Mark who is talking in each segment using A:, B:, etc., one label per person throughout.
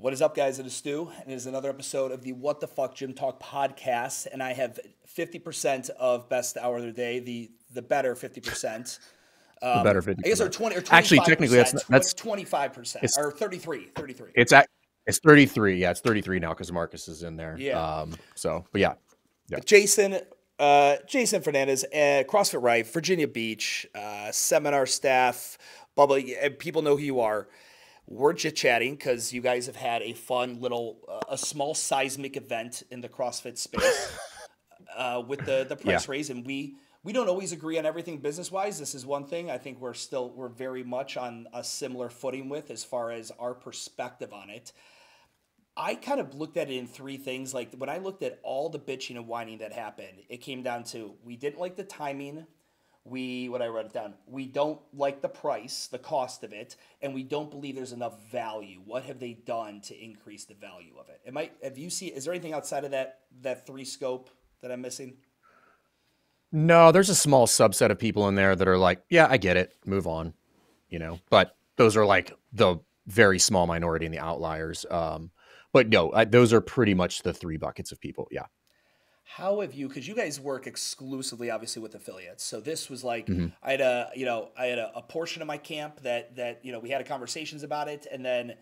A: What is up, guys? It is Stu, and it is another episode of the What the Fuck Gym Talk podcast. And I have 50% of Best Hour of Their Day, the the better 50%. Um,
B: the better 50%.
A: I guess or 20 or 25%,
B: Actually, technically, that's that's
A: 25% or 33, 33.
B: It's at it's 33. Yeah, it's 33 now because Marcus is in there.
A: Yeah.
B: Um, so, but yeah. Yeah.
A: Jason, uh, Jason Fernandez, uh, CrossFit Right, Virginia Beach, uh, seminar staff, bubbly. uh, People know who you are. We're just chatting because you guys have had a fun little, uh, a small seismic event in the CrossFit space uh, with the the price
B: Yeah.
A: raise, and we we don't always agree on everything business wise. This is one thing I think we're still we're very much on a similar footing with as far as our perspective on it. I kind of looked at it in three things. Like when I looked at all the bitching and whining that happened, it came down to we didn't like the timing. We, what I wrote it down, we don't like the price, the cost of it, and we don't believe there's enough value. What have they done to increase the value of it? Am I, have you seen, is there anything outside of that, that three scope that I'm missing?
B: No, there's a small subset of people in there that are like, yeah, I get it, move on, you know. But those are like the very small minority and the outliers. Um, but no, I, those are pretty much the three buckets of people. Yeah.
A: How have you? Because you guys work exclusively, obviously, with affiliates. So this was like
B: Mhm.
A: I had a, you know, I had a, a portion of my camp that that you know we had a conversations about it, and then,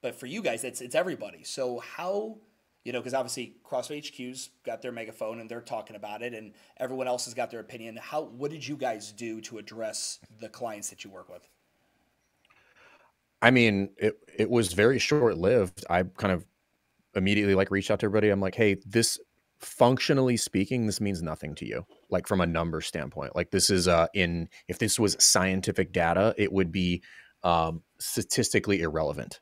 A: but for you guys, it's it's everybody. So how, you know, because obviously CrossFit HQ's got their megaphone and they're talking about it, and everyone else has got their opinion. How? What did you guys do to address the clients that you work with?
B: I mean, it it was very short lived. I kind of immediately like reached out to everybody. I'm like, hey, this functionally speaking, this means nothing to you. Like from a number standpoint, like this is uh in if this was scientific data, it would be um, statistically irrelevant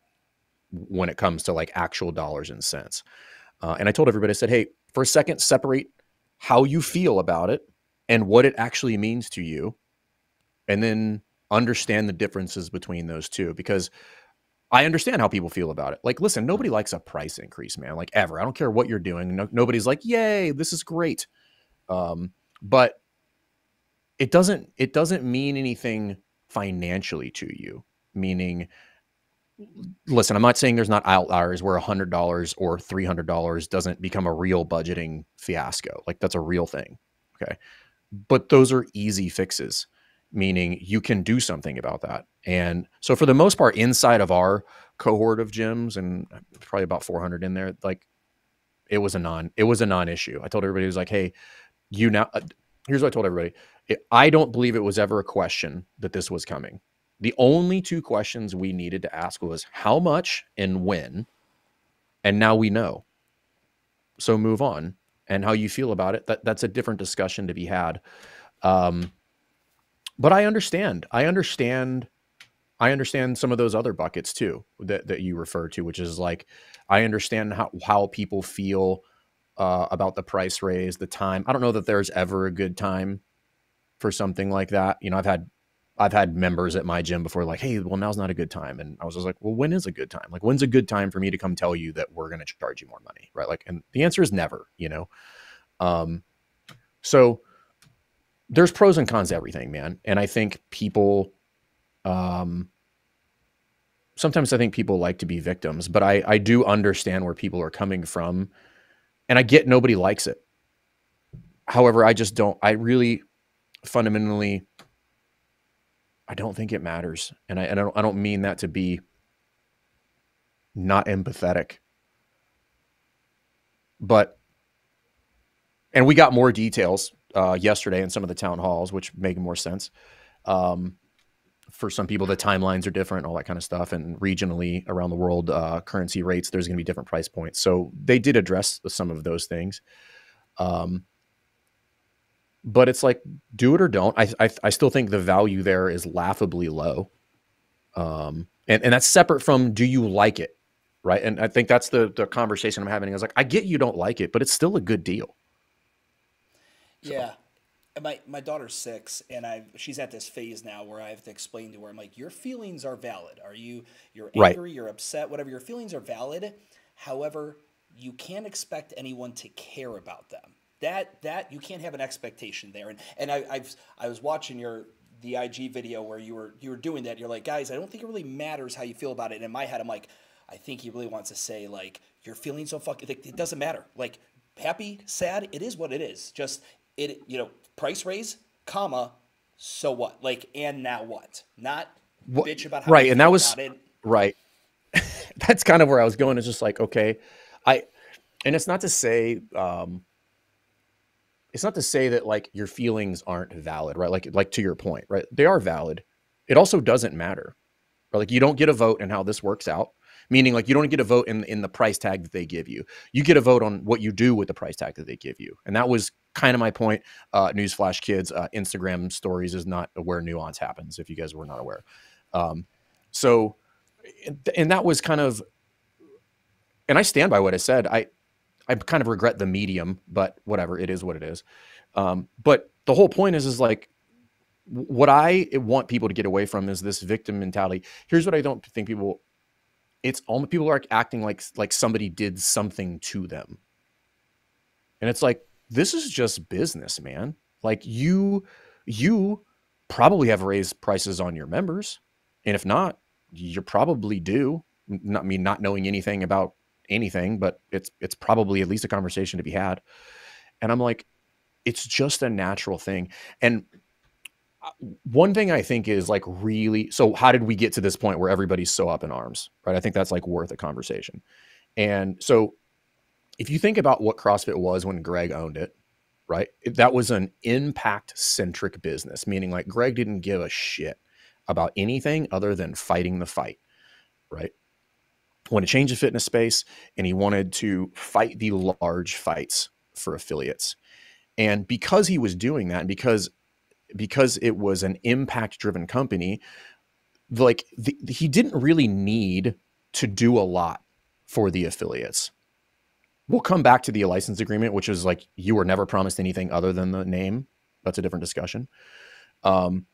B: when it comes to like actual dollars and cents. Uh, and I told everybody, I said, hey, for a second, separate how you feel about it and what it actually means to you, and then understand the differences between those two because I understand how people feel about it. Like, listen, nobody likes a price increase, man. Like ever. I don't care what you're doing. No, nobody's like, "Yay, this is great." Um, but it doesn't it doesn't mean anything financially to you. Meaning, listen, I'm not saying there's not outliers where hundred dollars or three hundred dollars doesn't become a real budgeting fiasco. Like that's a real thing. Okay, but those are easy fixes meaning you can do something about that. And so for the most part, inside of our cohort of gyms, and probably about 400 in there, like it was a non, it was a non-issue. I told everybody, it was like, hey, you now, uh, here's what I told everybody. It, I don't believe it was ever a question that this was coming. The only two questions we needed to ask was how much and when. And now we know. So move on. And how you feel about it, that, that's a different discussion to be had. Um, but I understand. I understand. I understand some of those other buckets too that, that you refer to, which is like I understand how, how people feel uh, about the price raise, the time. I don't know that there's ever a good time for something like that. You know, I've had I've had members at my gym before like, hey, well, now's not a good time. And I was just like, well, when is a good time? Like, when's a good time for me to come tell you that we're going to charge you more money? Right. Like, and the answer is never, you know? Um, so there's pros and cons to everything, man. And I think people, um, sometimes I think people like to be victims, but I, I do understand where people are coming from. And I get nobody likes it. However, I just don't, I really fundamentally, I don't think it matters. And I, and I don't, I don't mean that to be not empathetic, but, and we got more details uh, yesterday in some of the town halls, which make more sense. Um, for some people, the timelines are different, all that kind of stuff, and regionally around the world, uh, currency rates there's going to be different price points. So they did address some of those things. Um, but it's like do it or don't. I, I I still think the value there is laughably low. Um, and and that's separate from do you like it, right? And I think that's the the conversation I'm having. I was like, I get you don't like it, but it's still a good deal.
A: Yeah. And My my daughter's six, and I she's at this phase now where I have to explain to her. I'm like, your feelings are valid. Are you you're
B: Right.
A: angry, you're upset, whatever. Your feelings are valid. However, you can't expect anyone to care about them. That that you can't have an expectation there. And and I I've I was watching your the IG video where you were you were doing that. You're like, guys, I don't think it really matters how you feel about it. And in my head, I'm like, I think he really wants to say like you're feeling so fucking. Like, it doesn't matter. Like happy, sad, it is what it is. Just it, you know, price raise, comma, so what? Like, and now what? Not what, bitch about how
B: right. And that was right. That's kind of where I was going. It's just like okay, I, and it's not to say. um it's not to say that like your feelings aren't valid, right? Like like to your point, right? They are valid. It also doesn't matter. Right? Like you don't get a vote in how this works out meaning like you don't get a vote in in the price tag that they give you. You get a vote on what you do with the price tag that they give you, and that was kind of my point. Uh, newsflash, kids, uh, Instagram stories is not where nuance happens. If you guys were not aware, um, so and that was kind of, and I stand by what I said. I I kind of regret the medium, but whatever, it is what it is. Um, but the whole point is, is like what I want people to get away from is this victim mentality. Here's what I don't think people it's almost people are acting like like somebody did something to them. And it's like this is just business man. Like you you probably have raised prices on your members. And if not you probably do not me not knowing anything about anything but it's it's probably at least a conversation to be had. And i'm like it's just a natural thing. And one thing I think is like really so how did we get to this point where everybody's so up in arms, right? I think that's like worth a conversation. And so if you think about what CrossFit was when Greg owned it, right? That was an impact centric business, meaning like Greg didn't give a shit about anything other than fighting the fight, right? Wanted to change the fitness space and he wanted to fight the large fights for affiliates. And because he was doing that, and because because it was an impact driven company, like the, he didn't really need to do a lot for the affiliates. We'll come back to the license agreement, which is like you were never promised anything other than the name. That's a different discussion. Um,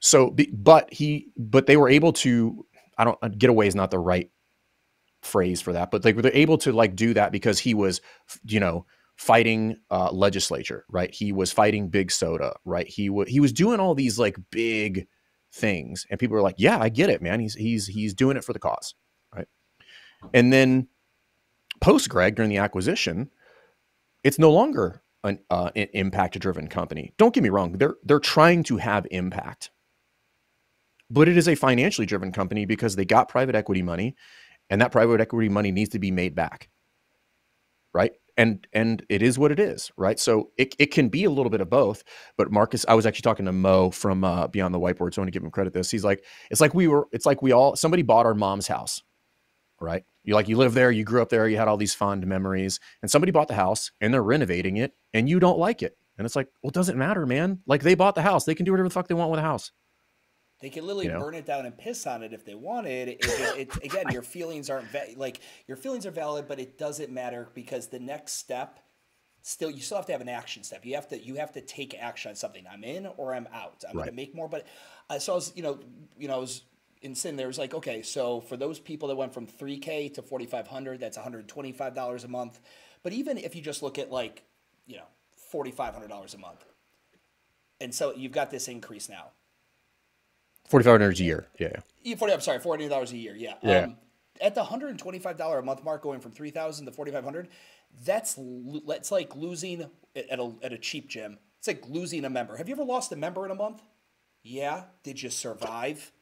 B: so, but he, but they were able to. I don't getaway is not the right phrase for that, but they were able to like do that because he was, you know, fighting uh, legislature, right? He was fighting big soda, right? He was he was doing all these like big things, and people were like, "Yeah, I get it, man. He's he's he's doing it for the cause, right?" And then post Greg during the acquisition, it's no longer an, uh, an impact driven company. Don't get me wrong; they're they're trying to have impact, but it is a financially driven company because they got private equity money, and that private equity money needs to be made back, right? And and it is what it is right? So it, it can be a little bit of both but marcus i was actually talking to mo from uh, beyond the whiteboard so i want to give him credit this. He's like it's like we were it's like we all somebody bought our mom's house right? You like you live there you grew up there you had all these fond memories and somebody bought the house and they're renovating it and you don't like it. And it's like well doesn't matter man. Like they bought the house they can do whatever the fuck they want with the house
A: they can literally you know? burn it down and piss on it if they wanted. It, it, it, again, your feelings aren't va- like your feelings are valid, but it doesn't matter because the next step still you still have to have an action step. You have to you have to take action on something. I'm in or I'm out. I'm right. going to make more. But uh, so I was you know you know I was in sin there was like okay so for those people that went from 3k to 4500 that's 125 dollars a month but even if you just look at like you know 4500 dollars a month and so you've got this increase now
B: Forty five hundred a year. Yeah.
A: yeah. 40, I'm sorry, forty dollars a year. Yeah.
B: Yeah. Um,
A: at the hundred and twenty five dollar a month mark, going from three thousand to forty five hundred, that's that's like losing at a at a cheap gym. It's like losing a member. Have you ever lost a member in a month? Yeah. Did you survive?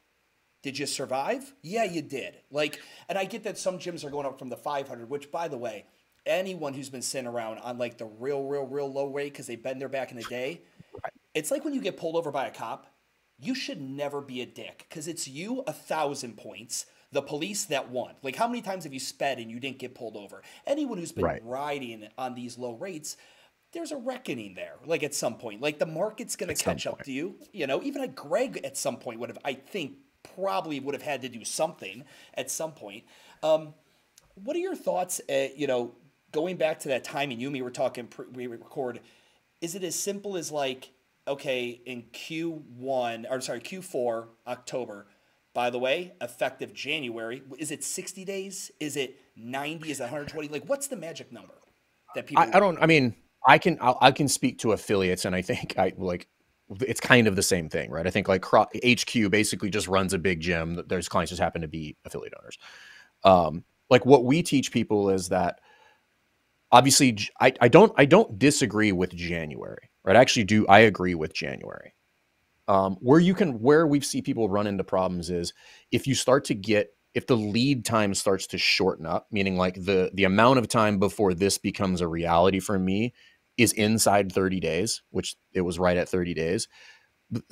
A: Did you survive? Yeah, you did. Like, and I get that some gyms are going up from the 500, which, by the way, anyone who's been sitting around on like the real, real, real low rate because they've been there back in the day, it's like when you get pulled over by a cop you should never be a dick because it's you a thousand points the police that won. Like how many times have you sped and you didn't get pulled over? Anyone who's been right. riding on these low rates there's a reckoning there like at some point. Like the market's going to catch up to you. You know even a greg at some point would have i think probably would have had to do something at some point. Um, what are your thoughts uh, you know going back to that timing you and me were talking pre- we record is it as simple as like okay, in Q1, or sorry, Q4, October, by the way, effective January, is it 60 days? Is it 90? Is it 120? Like, what's the magic number
B: that people? I, I don't, I mean, I can, I'll, i can speak to affiliates and I think I like, it's kind of the same thing, right? I think like HQ basically just runs a big gym. There's clients just happen to be affiliate owners. Um, like what we teach people is that obviously I, I don't I don't disagree with January, right? I actually do I agree with January. Um, where you can where we see people run into problems is if you start to get if the lead time starts to shorten up, meaning like the the amount of time before this becomes a reality for me is inside 30 days, which it was right at 30 days,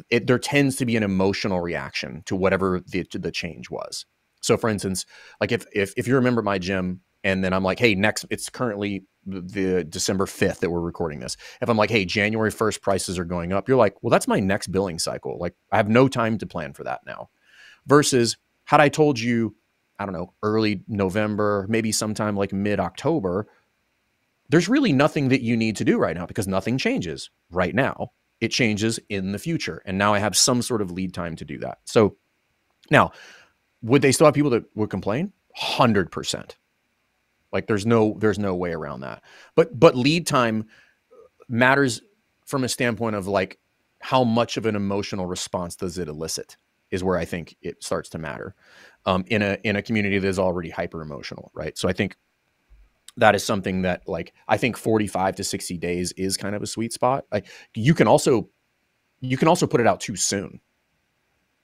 B: it, there tends to be an emotional reaction to whatever the, the change was. So for instance, like if, if, if you remember my gym and then I'm like, hey, next, it's currently the December 5th that we're recording this. If I'm like, hey, January 1st prices are going up, you're like, well, that's my next billing cycle. Like I have no time to plan for that now. Versus had I told you, I don't know, early November, maybe sometime like mid October, there's really nothing that you need to do right now because nothing changes right now. It changes in the future. And now I have some sort of lead time to do that. So now, would they still have people that would complain? 100%. Like there's no there's no way around that. But but lead time matters from a standpoint of like how much of an emotional response does it elicit is where I think it starts to matter um, in a in a community that is already hyper emotional, right? So I think that is something that like I think 45 to 60 days is kind of a sweet spot. Like you can also you can also put it out too soon.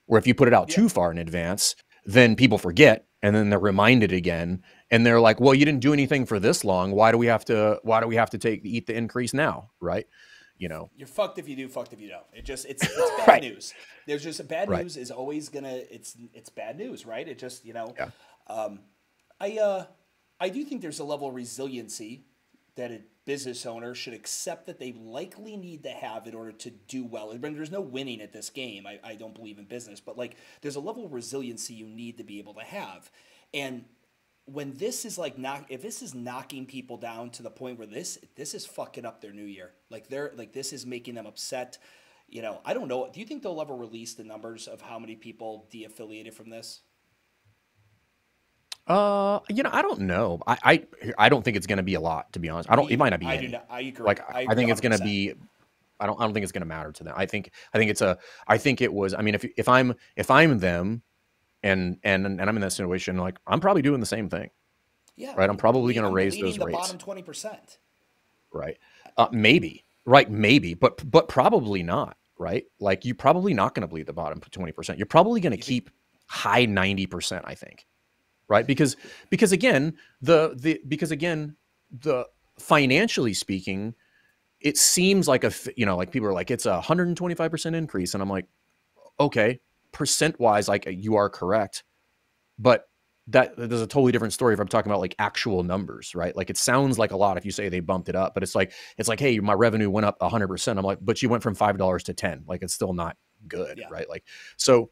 B: Or if you put it out yeah. too far in advance, then people forget and then they're reminded again and they're like, "Well, you didn't do anything for this long. Why do we have to why do we have to take eat the increase now?" Right? You know.
A: You're fucked if you do, fucked if you don't. It just it's, it's bad right. news. There's just a bad right. news is always going to it's it's bad news, right? It just, you know. Yeah. Um I uh I do think there's a level of resiliency that a business owner should accept that they likely need to have in order to do well. I mean, there's no winning at this game. I, I don't believe in business, but like there's a level of resiliency you need to be able to have. And when this is like knock if this is knocking people down to the point where this this is fucking up their new year. Like they're like this is making them upset. You know, I don't know. Do you think they'll ever release the numbers of how many people de-affiliated from this?
B: Uh, you know, I don't know. I I, I don't think it's going to be a lot, to be honest. I don't. It might not be. I any. do not. I agree. Like I, I think it's going to be. I don't. I don't think it's going to matter to them. I think. I think it's a. I think it was. I mean, if if I'm if I'm them, and and and I'm in that situation, like I'm probably doing the same thing. Yeah. Right. I'm probably going to raise those the rates. Bottom
A: twenty percent.
B: Right. Uh, maybe. Right. Maybe. But but probably not. Right. Like you're probably not going to bleed the bottom twenty percent. You're probably going to keep high ninety percent. I think right? Because because again, the the because again, the financially speaking, it seems like a you know like people are like it's a 125% increase and I'm like okay, percent wise like you are correct. But that there's a totally different story if I'm talking about like actual numbers, right? Like it sounds like a lot if you say they bumped it up, but it's like it's like hey, my revenue went up 100%. I'm like, but you went from $5 to 10. Like it's still not good, yeah. right? Like so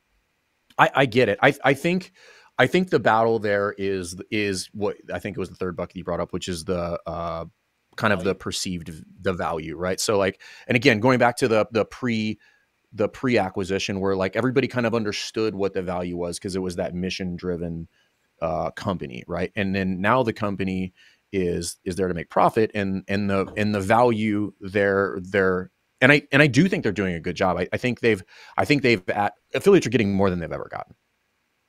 B: I I get it. I I think I think the battle there is is what I think it was the third bucket you brought up, which is the uh, kind of the perceived the value, right? So like, and again, going back to the the pre the pre acquisition, where like everybody kind of understood what the value was because it was that mission driven uh, company, right? And then now the company is is there to make profit, and and the and the value there there and I and I do think they're doing a good job. I, I think they've I think they've at affiliates are getting more than they've ever gotten,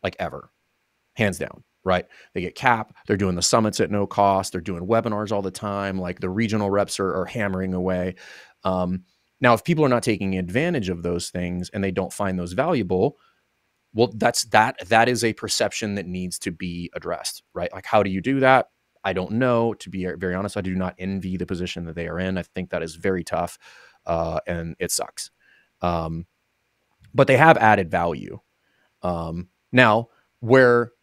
B: like ever hands down right? They get cap. They're doing the summits at no cost. They're doing webinars all the time. Like the regional reps are, are hammering away. Um, now, if people are not taking advantage of those things and they don't find those valuable, well, that's that. That is a perception that needs to be addressed, right? Like, how do you do that? I don't know. To be very honest, I do not envy the position that they are in. I think that is very tough, uh, and it sucks. Um, but they have added value. Um, now, where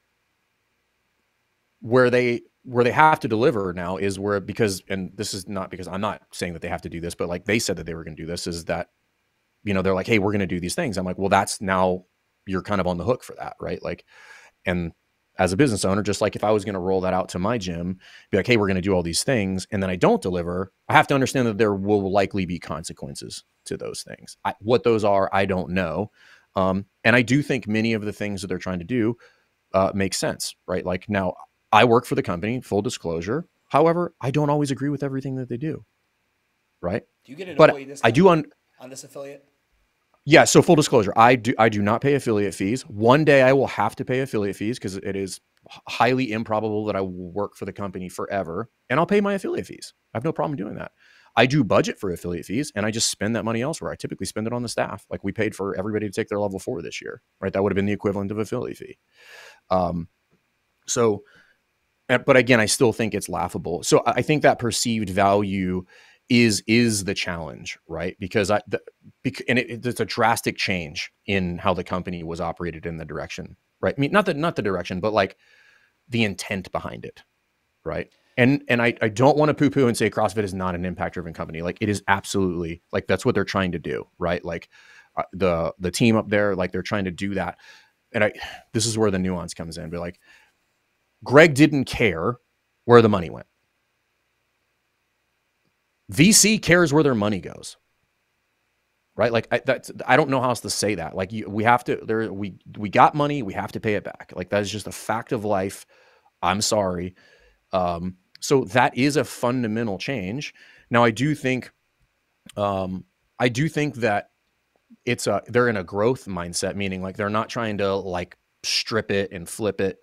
B: where they where they have to deliver now is where because and this is not because I'm not saying that they have to do this, but like they said that they were going to do this is that you know they're like, hey, we're going to do these things. I'm like, well, that's now you're kind of on the hook for that, right? Like, and as a business owner, just like if I was going to roll that out to my gym, be like, hey, we're going to do all these things, and then I don't deliver, I have to understand that there will likely be consequences to those things. I, what those are, I don't know. Um, and I do think many of the things that they're trying to do uh, make sense, right? Like now, I work for the company, full disclosure. However, I don't always agree with everything that they do. Right?
A: Do you get an
B: but I do on
A: on this affiliate?
B: Yeah, so full disclosure, I do I do not pay affiliate fees. One day I will have to pay affiliate fees because it is highly improbable that I will work for the company forever, and I'll pay my affiliate fees. I have no problem doing that. I do budget for affiliate fees and I just spend that money elsewhere. I typically spend it on the staff. Like we paid for everybody to take their level four this year, right? That would have been the equivalent of affiliate fee. Um, so, but again, I still think it's laughable. So I think that perceived value is is the challenge, right? Because I the, and it, it's a drastic change in how the company was operated in the direction, right? I mean, not the not the direction, but like the intent behind it, right? And and I I don't want to poo poo and say CrossFit is not an impact driven company. Like it is absolutely like that's what they're trying to do, right? Like uh, the the team up there, like they're trying to do that. And I this is where the nuance comes in. But like Greg didn't care where the money went VC cares where their money goes. Right? Like I, that's I don't know how else to say that. Like you, we have to there we we got money, we have to pay it back. Like that is just a fact of life. I'm sorry. Um, so that is a fundamental change. Now I do think um, I do think that it's a they're in a growth mindset, meaning like they're not trying to like strip it and flip it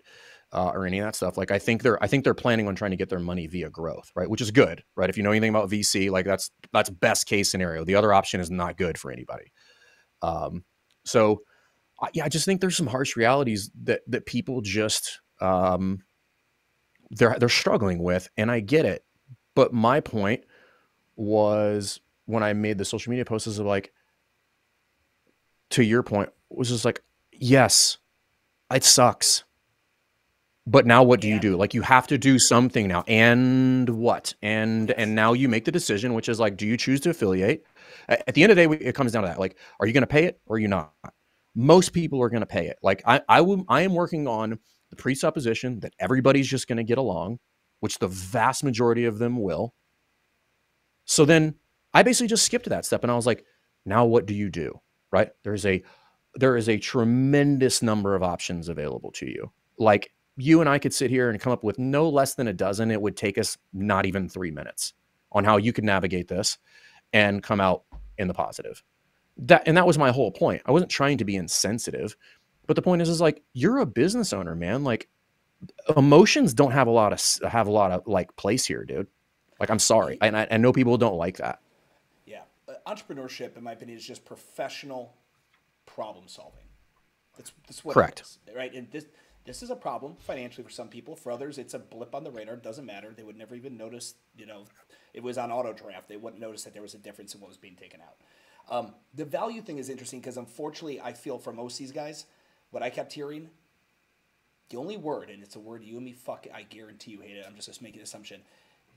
B: uh, or any of that stuff. Like I think they're I think they're planning on trying to get their money via growth, right? Which is good, right? If you know anything about VC, like that's that's best case scenario. The other option is not good for anybody. Um, so yeah, I just think there's some harsh realities that that people just um, they're they're struggling with, and I get it. But my point was when I made the social media posts is like, to your point, was just like, yes, it sucks but now what do you do? Like you have to do something now. And what? And and now you make the decision which is like do you choose to affiliate? At the end of the day it comes down to that. Like are you going to pay it or are you not? Most people are going to pay it. Like i i will i am working on the presupposition that everybody's just going to get along which the vast majority of them will. So then i basically just skipped that step and i was like now what do you do? Right? There's a there is a tremendous number of options available to you. Like you and I could sit here and come up with no less than a dozen. It would take us not even three minutes on how you could navigate this and come out in the positive. That and that was my whole point. I wasn't trying to be insensitive, but the point is, is like you're a business owner, man. Like emotions don't have a lot of have a lot of like place here, dude. Like I'm sorry, and I, I know people don't like that.
A: Yeah, uh, entrepreneurship, in my opinion, is just professional problem solving. That's that's what
B: correct,
A: is, right? And this this is a problem financially for some people. For others, it's a blip on the radar. It doesn't matter. They would never even notice, you know, it was on auto draft. They wouldn't notice that there was a difference in what was being taken out. Um, the value thing is interesting because unfortunately, I feel for most of these guys, what I kept hearing, the only word, and it's a word you and me fuck, I guarantee you hate it. I'm just, just making an assumption.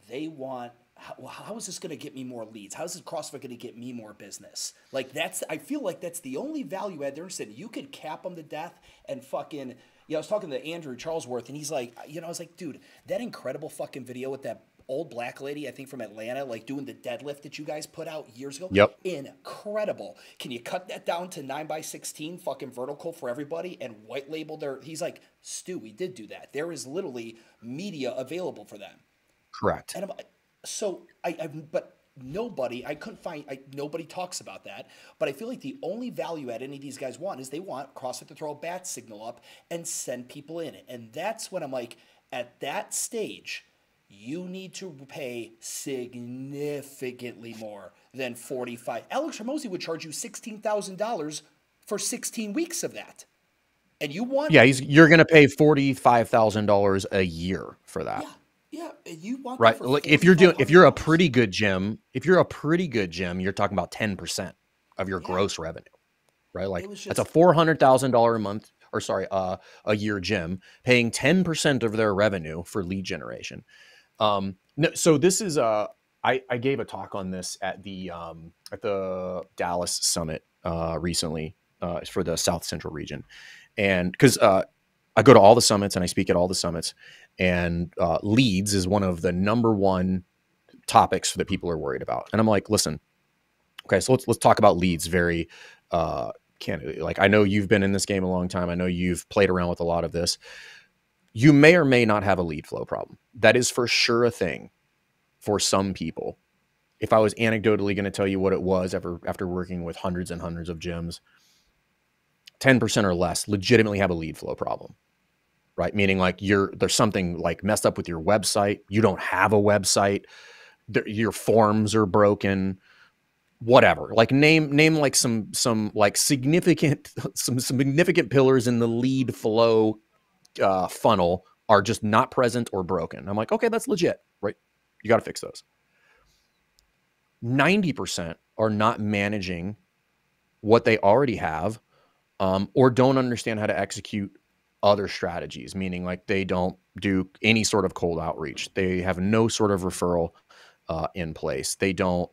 A: They want how, how is this going to get me more leads? How is this CrossFit going to get me more business? Like that's I feel like that's the only value add. They're saying you could cap them to death and fucking yeah, I was talking to Andrew Charlesworth, and he's like, you know, I was like, dude, that incredible fucking video with that old black lady, I think from Atlanta, like doing the deadlift that you guys put out years ago.
B: Yep.
A: Incredible. Can you cut that down to nine by sixteen, fucking vertical for everybody, and white label their? He's like, Stu, we did do that. There is literally media available for them.
B: Correct.
A: And I'm, so I, I, but nobody i couldn't find I, nobody talks about that but i feel like the only value add any of these guys want is they want crossfit to throw a bat signal up and send people in it. And that's when i'm like at that stage you need to pay significantly more than 45 alex Hormozi would charge you $16000 for 16 weeks of that. And you want
B: yeah he's you're gonna pay $45000 a year for that.
A: Yeah yeah, you want
B: right. Like if you're doing, if you're a pretty good gym, if you're a pretty good gym, you're talking about ten percent of your yeah. gross revenue, right? Like just, that's a four hundred thousand dollar a month, or sorry, uh, a year gym paying ten percent of their revenue for lead generation. Um, no, so this is uh, I, I gave a talk on this at the um, at the Dallas Summit uh, recently uh, for the South Central region, and because uh, I go to all the summits and I speak at all the summits, and uh, leads is one of the number one topics that people are worried about. And I'm like, listen, okay, so let's let's talk about leads very uh, candidly. Like I know you've been in this game a long time. I know you've played around with a lot of this. You may or may not have a lead flow problem. That is for sure a thing for some people. if I was anecdotally going to tell you what it was ever after working with hundreds and hundreds of gyms, 10% or less legitimately have a lead flow problem. Right? Meaning like you're there's something like messed up with your website, you don't have a website, your forms are broken, whatever. Like name name like some some like significant some significant pillars in the lead flow uh, funnel are just not present or broken. I'm like, okay, that's legit, right? You got to fix those. 90% are not managing what they already have um, or don't understand how to execute other strategies, meaning like they don't do any sort of cold outreach. They have no sort of referral uh, in place. They don't.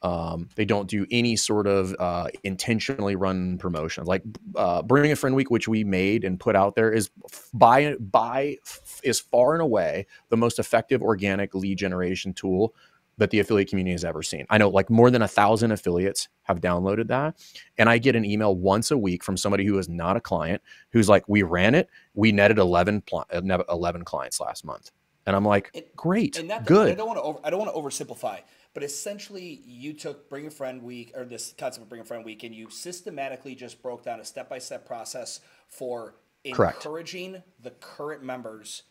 B: Um, they don't do any sort of uh, intentionally run promotions. Like uh, Bring a Friend Week, which we made and put out there, is by by is far and away the most effective organic lead generation tool that the affiliate community has ever seen. I know like more than a thousand affiliates have downloaded that. And I get an email once a week from somebody who is not a client who's like, we ran it, we netted 11, pl- uh, 11 clients last month. And I'm like, great, and that, good.
A: I don't want to over, I don't want to oversimplify, but essentially you took Bring a Friend Week or this concept of Bring a Friend Week and you systematically just broke down a step by step process for
B: Correct.
A: encouraging the current members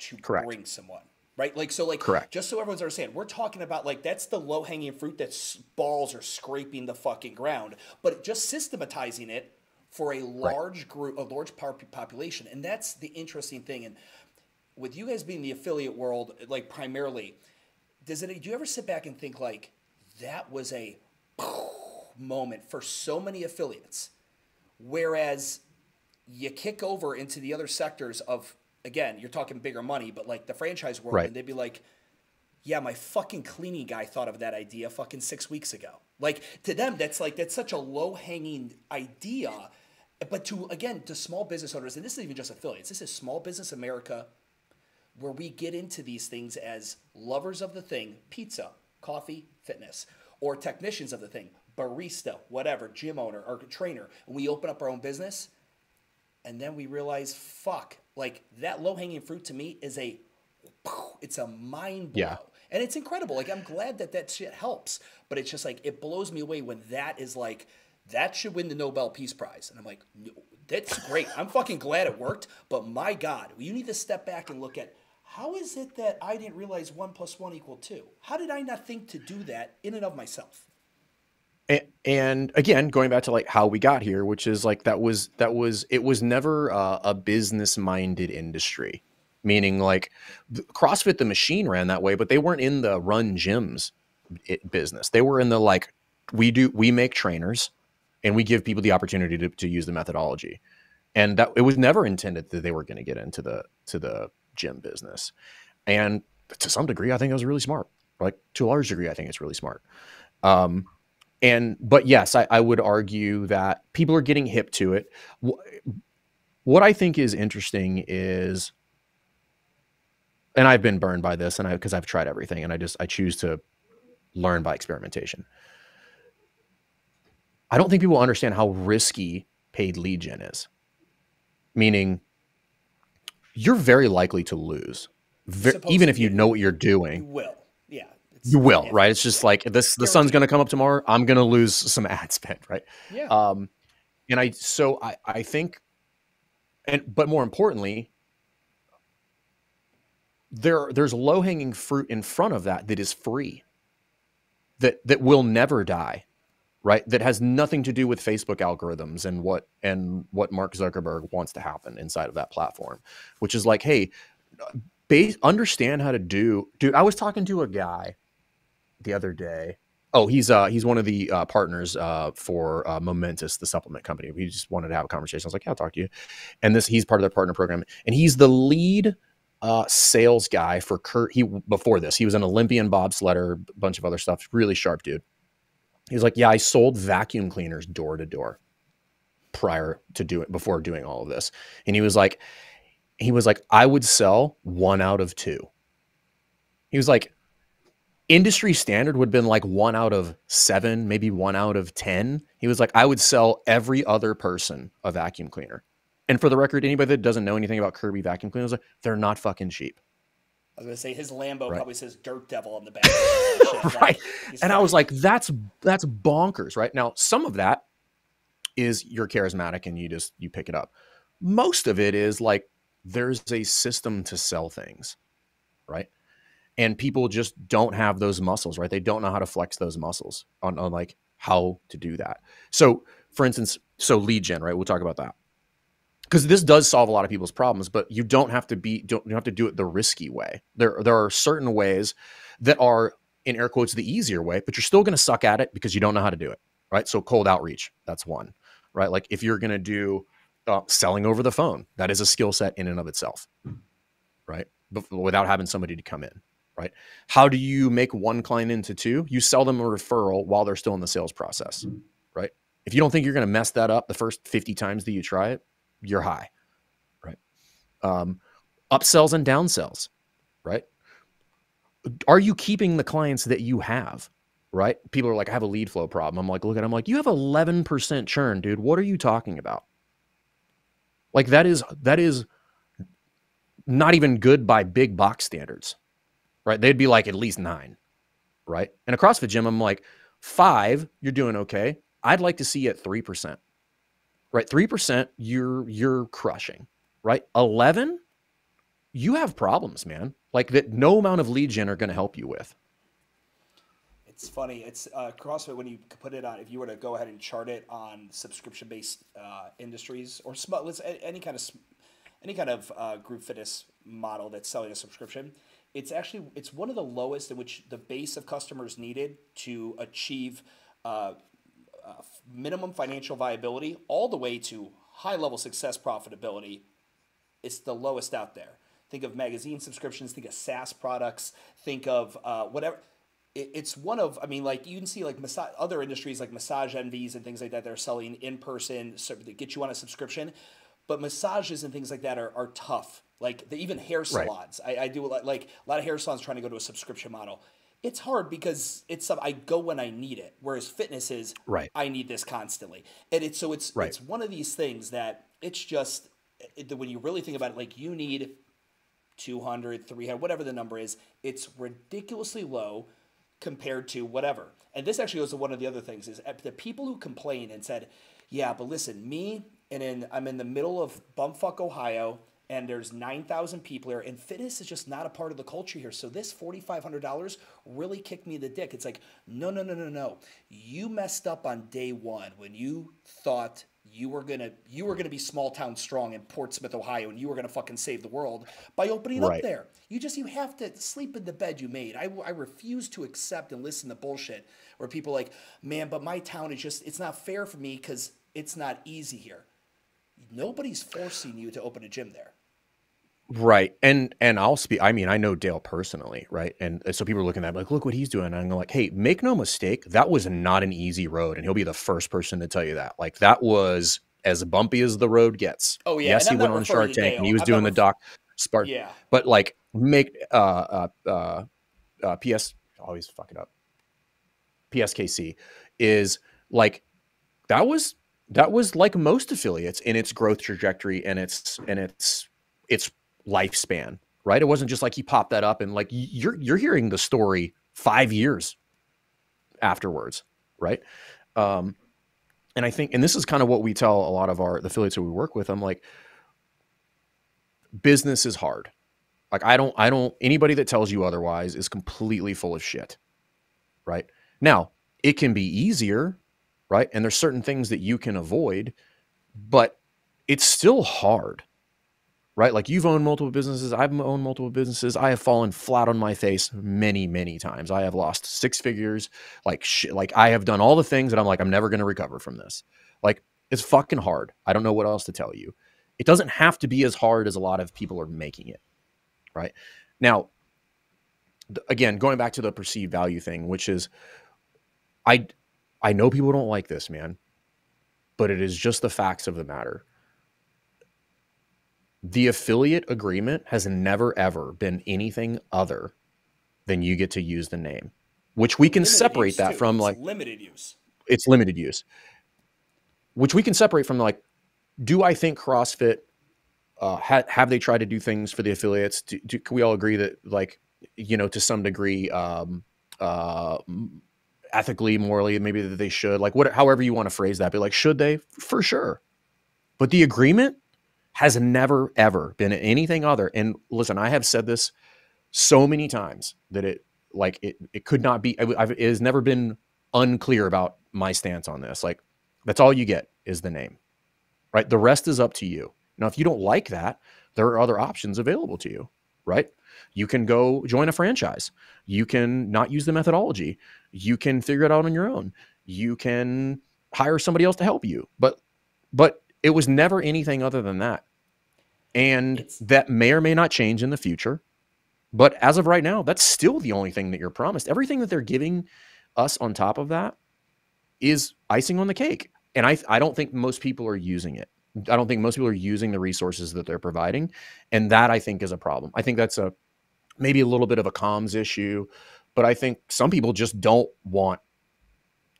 A: to
B: Correct.
A: bring someone right? Like so, like
B: correct.
A: Just so everyone's understand, we're talking about like that's the low hanging fruit that balls are scraping the fucking ground, but just systematizing it for a large right. group, a large population, and that's the interesting thing. And with you guys being the affiliate world, like primarily, does it? Do you ever sit back and think like that was a moment for so many affiliates, whereas you kick over into the other sectors of again, you're talking bigger money, but like the franchise world,
B: right.
A: and they'd be like, yeah, my fucking cleaning guy thought of that idea fucking six weeks ago. Like to them, that's like that's such a low hanging idea. But to again to small business owners, and this isn't even just affiliates. This is small business America, where we get into these things as lovers of the thing: pizza, coffee, fitness, or technicians of the thing, barista, whatever, gym owner or trainer. And we open up our own business, and then we realize, fuck, like that low hanging fruit to me is a, it's a mind blow.
B: Yeah.
A: And it's incredible. Like I'm glad that that shit helps, but it's just like it blows me away when that is like that should win the Nobel Peace Prize. And I'm like, no, that's great. I'm fucking glad it worked, but my God, you need to step back and look at how is it that I didn't realize one plus one equal two? How did I not think to do that in and of myself?
B: And, again, going back to like how we got here, which is like that was that was it was never uh, a business minded industry, meaning like CrossFit the machine ran that way, but they weren't in the run gyms business. They were in the like we do we make trainers and we give people the opportunity to, to use the methodology. And that it was never intended that they were going to get into the to the gym business. And to some degree i think it was really smart. Like to a large degree i think it's really smart. Um, and but yes, I, I would argue that people are getting hip to it. What I think is interesting is, and I've been burned by this, and I because I've tried everything, and I just I choose to learn by experimentation. I don't think people understand how risky paid lead gen is. Meaning, you're very likely to lose, even if you know what you're doing.
A: You will.
B: You will, yeah. right? It's just like this the sun's going to come up tomorrow. I'm going to lose some ad spend, right?
A: Yeah.
B: Um, and I so I I think, and but more importantly, there there's low hanging fruit in front of that that is free. That that will never die, right? That has nothing to do with Facebook algorithms and what and what Mark Zuckerberg wants to happen inside of that platform, which is like, hey, base understand how to do. Dude, I was talking to a guy the other day. Oh, he's uh he's one of the uh, partners uh, for uh, Momentous, the supplement company. We just wanted to have a conversation. I was like, yeah, I'll talk to you. And this he's part of their partner program, and he's the lead uh, sales guy for Kurt. He before this, he was an Olympian bobsledder, a bunch of other stuff. Really sharp dude. He's like, yeah, I sold vacuum cleaners door to door prior to doing before doing all of this, and he was like, he was like, I would sell one out of two. He was like, industry standard would have been like one out of seven, maybe one out of 10. He was like, I would sell every other person a vacuum cleaner. And for the record, anybody that doesn't know anything about Kirby vacuum cleaners, they're not fucking cheap.
A: I was gonna say his Lambo
B: Right.
A: probably says "Dirt Devil" on the back. Shit,
B: right.
A: he's
B: And I was like, that's that's bonkers, right? Now, some of that is you're charismatic and you just you pick it up. Most of it is like there's a system to sell things, right? And people just don't have those muscles, right? They don't know how to flex those muscles on, on like how to do that. So, for instance, so lead gen, right? We'll talk about that. Because this does solve a lot of people's problems, but you don't have to be don't you don't have to do it the risky way. There there are certain ways that are in air quotes the easier way, but you're still going to suck at it because you don't know how to do it, right? So cold outreach, that's one, right? Like if you're going to do uh, selling over the phone, that is a skill set in and of itself, right? But without having somebody to come in, right? How do you make one client into two? You sell them a referral while they're still in the sales process, right? If you don't think you're going to mess that up the first 50 times that you try it, you're high, right? Um, upsells and downsells, right? Are you keeping the clients that you have? Right? People are like, I have a lead flow problem. I'm like, look at, I'm like, you have 11% churn, dude. What are you talking about? Like that is that is not even good by big box standards, right? They'd be like at least nine, right? And a CrossFit gym, I'm like, five, you're doing okay. I'd like to see you at three percent, right? Three percent, you're you're crushing, right? Eleven, you have problems, man. Like that, no amount of lead gen are going to help you with.
A: It's funny. It's uh, CrossFit when you put it on. If you were to go ahead and chart it on subscription-based uh, industries or sm- any kind of any kind of uh, group fitness model that's selling a subscription, it's actually it's one of the lowest in which the base of customers needed to achieve uh, uh, minimum financial viability all the way to high level success profitability. It's the lowest out there. Think of magazine subscriptions. Think of SaaS products. Think of uh, whatever it, it's one of I mean like you can see like massage, other industries like massage envies and things like that they're selling in person so that get you on a subscription but massages and things like that are, are tough like the, even hair salons. I, I do a lot, like a lot of hair salons trying to go to a subscription model. It's hard because it's I go when I need it whereas fitness is
B: Right.
A: I need this constantly. And it's so it's
B: Right.
A: it's one of these things that it's just it, when you really think about it like you need 200 300 whatever the number is it's ridiculously low compared to whatever. And this actually goes to one of the other things is uh, the people who complain and said yeah but listen me and in i'm in the middle of bumfuck ohio and there's 9000 people here and fitness is just not a part of the culture here so this $4500 really kicked me in the dick it's like no no no no no you messed up on day one when you thought you were gonna you were gonna be small town strong in Portsmouth, Ohio, and you were gonna fucking save the world by opening up there. You just you have to sleep in the bed you made. I, I refuse to accept and listen to bullshit where people are like, man, but my town is just it's not fair for me because it's not easy here. Nobody's forcing you to open a gym there.
B: Right. And and I'll speak I mean, I know Dale personally, right? And so people are looking at me like, look what he's doing. And I'm like, hey, make no mistake, that was not an easy road. And he'll be the first person to tell you that. Like that was as bumpy as the road gets.
A: Oh, yeah,
B: Yes,
A: and
B: he
A: I'm
B: went on Shark Tank and he was
A: I'm
B: doing the doc Spark.
A: Yeah.
B: But like make uh uh uh, uh PS always fuck it up. PSKC is like that was that was like most affiliates in its growth trajectory and its and its its lifespan right? It wasn't just like he popped that up and like you're you're hearing the story five years afterwards right? Um and i think and this is kind of what we tell a lot of our affiliates that we work with. I'm like business is hard. Like i don't i don't anybody that tells you otherwise is completely full of shit right? Now it can be easier right? And there's certain things that you can avoid but it's still hard right? Like you've owned multiple businesses i've owned multiple businesses. I have fallen flat on my face many many times. I have lost six figures like shit like i have done all the things that i'm like i'm never going to recover from this. Like it's fucking hard. I don't know what else to tell you. It doesn't have to be as hard as a lot of people are making it right? Now th- again going back to the perceived value thing which is i i know people don't like this man but it is just the facts of the matter the affiliate agreement has never ever been anything other than you get to use the name which we can
A: Limited
B: separate that
A: too.
B: from
A: It's
B: like
A: limited use.
B: it's limited use which we can separate from like do i think crossfit uh, ha- have they tried to do things for the affiliates? Do, do, can we all agree that, like, you know, to some degree, um, uh, ethically, morally, maybe that they should, like, what, however you want to phrase that, but like, should they? For sure. But the agreement has never ever been anything other. And listen, I have said this so many times that it, like, it, it could not be. I've, it has never been unclear about my stance on this. Like, that's all you get is the name, right? The rest is up to you. Now, if you don't like that, there are other options available to you, right? You can go join a franchise. You can not use the methodology. You can figure it out on your own. You can hire somebody else to help you. But but it was never anything other than that. And it's, that may or may not change in the future. But as of right now, that's still the only thing that you're promised. Everything that they're giving us on top of that is icing on the cake. And I I don't think most people are using it. I don't think most people are using the resources that they're providing, and that I think is a problem. I think that's a maybe a little bit of a comms issue, but I think some people just don't want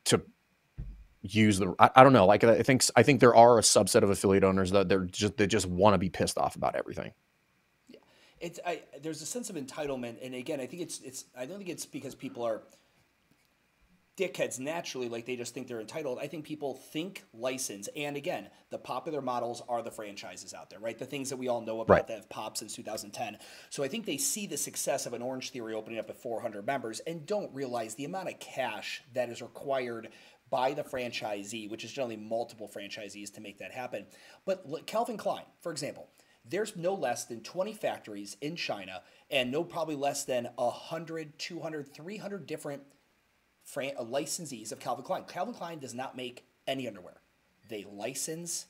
B: to use the I, I, don't know like i think i think there are a subset of affiliate owners that they're just they just want to be pissed off about everything
A: yeah it's I, there's a sense of entitlement and again i think it's it's i don't think it's because people are dickheads naturally, like they just think they're entitled. I think people think license. And again, the popular models are the franchises out there, right? The things that we all know about right. that have popped since 2010. So I think they see the success of an Orange Theory opening up at 400 members and don't realize the amount of cash that is required by the franchisee, which is generally multiple franchisees to make that happen. But Calvin Klein, for example, there's no less than 20 factories in China and no probably less than 100, 200, 300 different fran- uh, licensees of Calvin Klein. Calvin Klein does not make any underwear. They license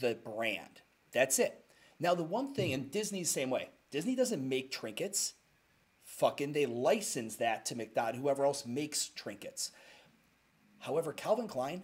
A: the brand. That's it. Now the one thing, and Disney's the same way. Disney doesn't make trinkets. Fucking they license that to McDonald, whoever else makes trinkets. However, Calvin Klein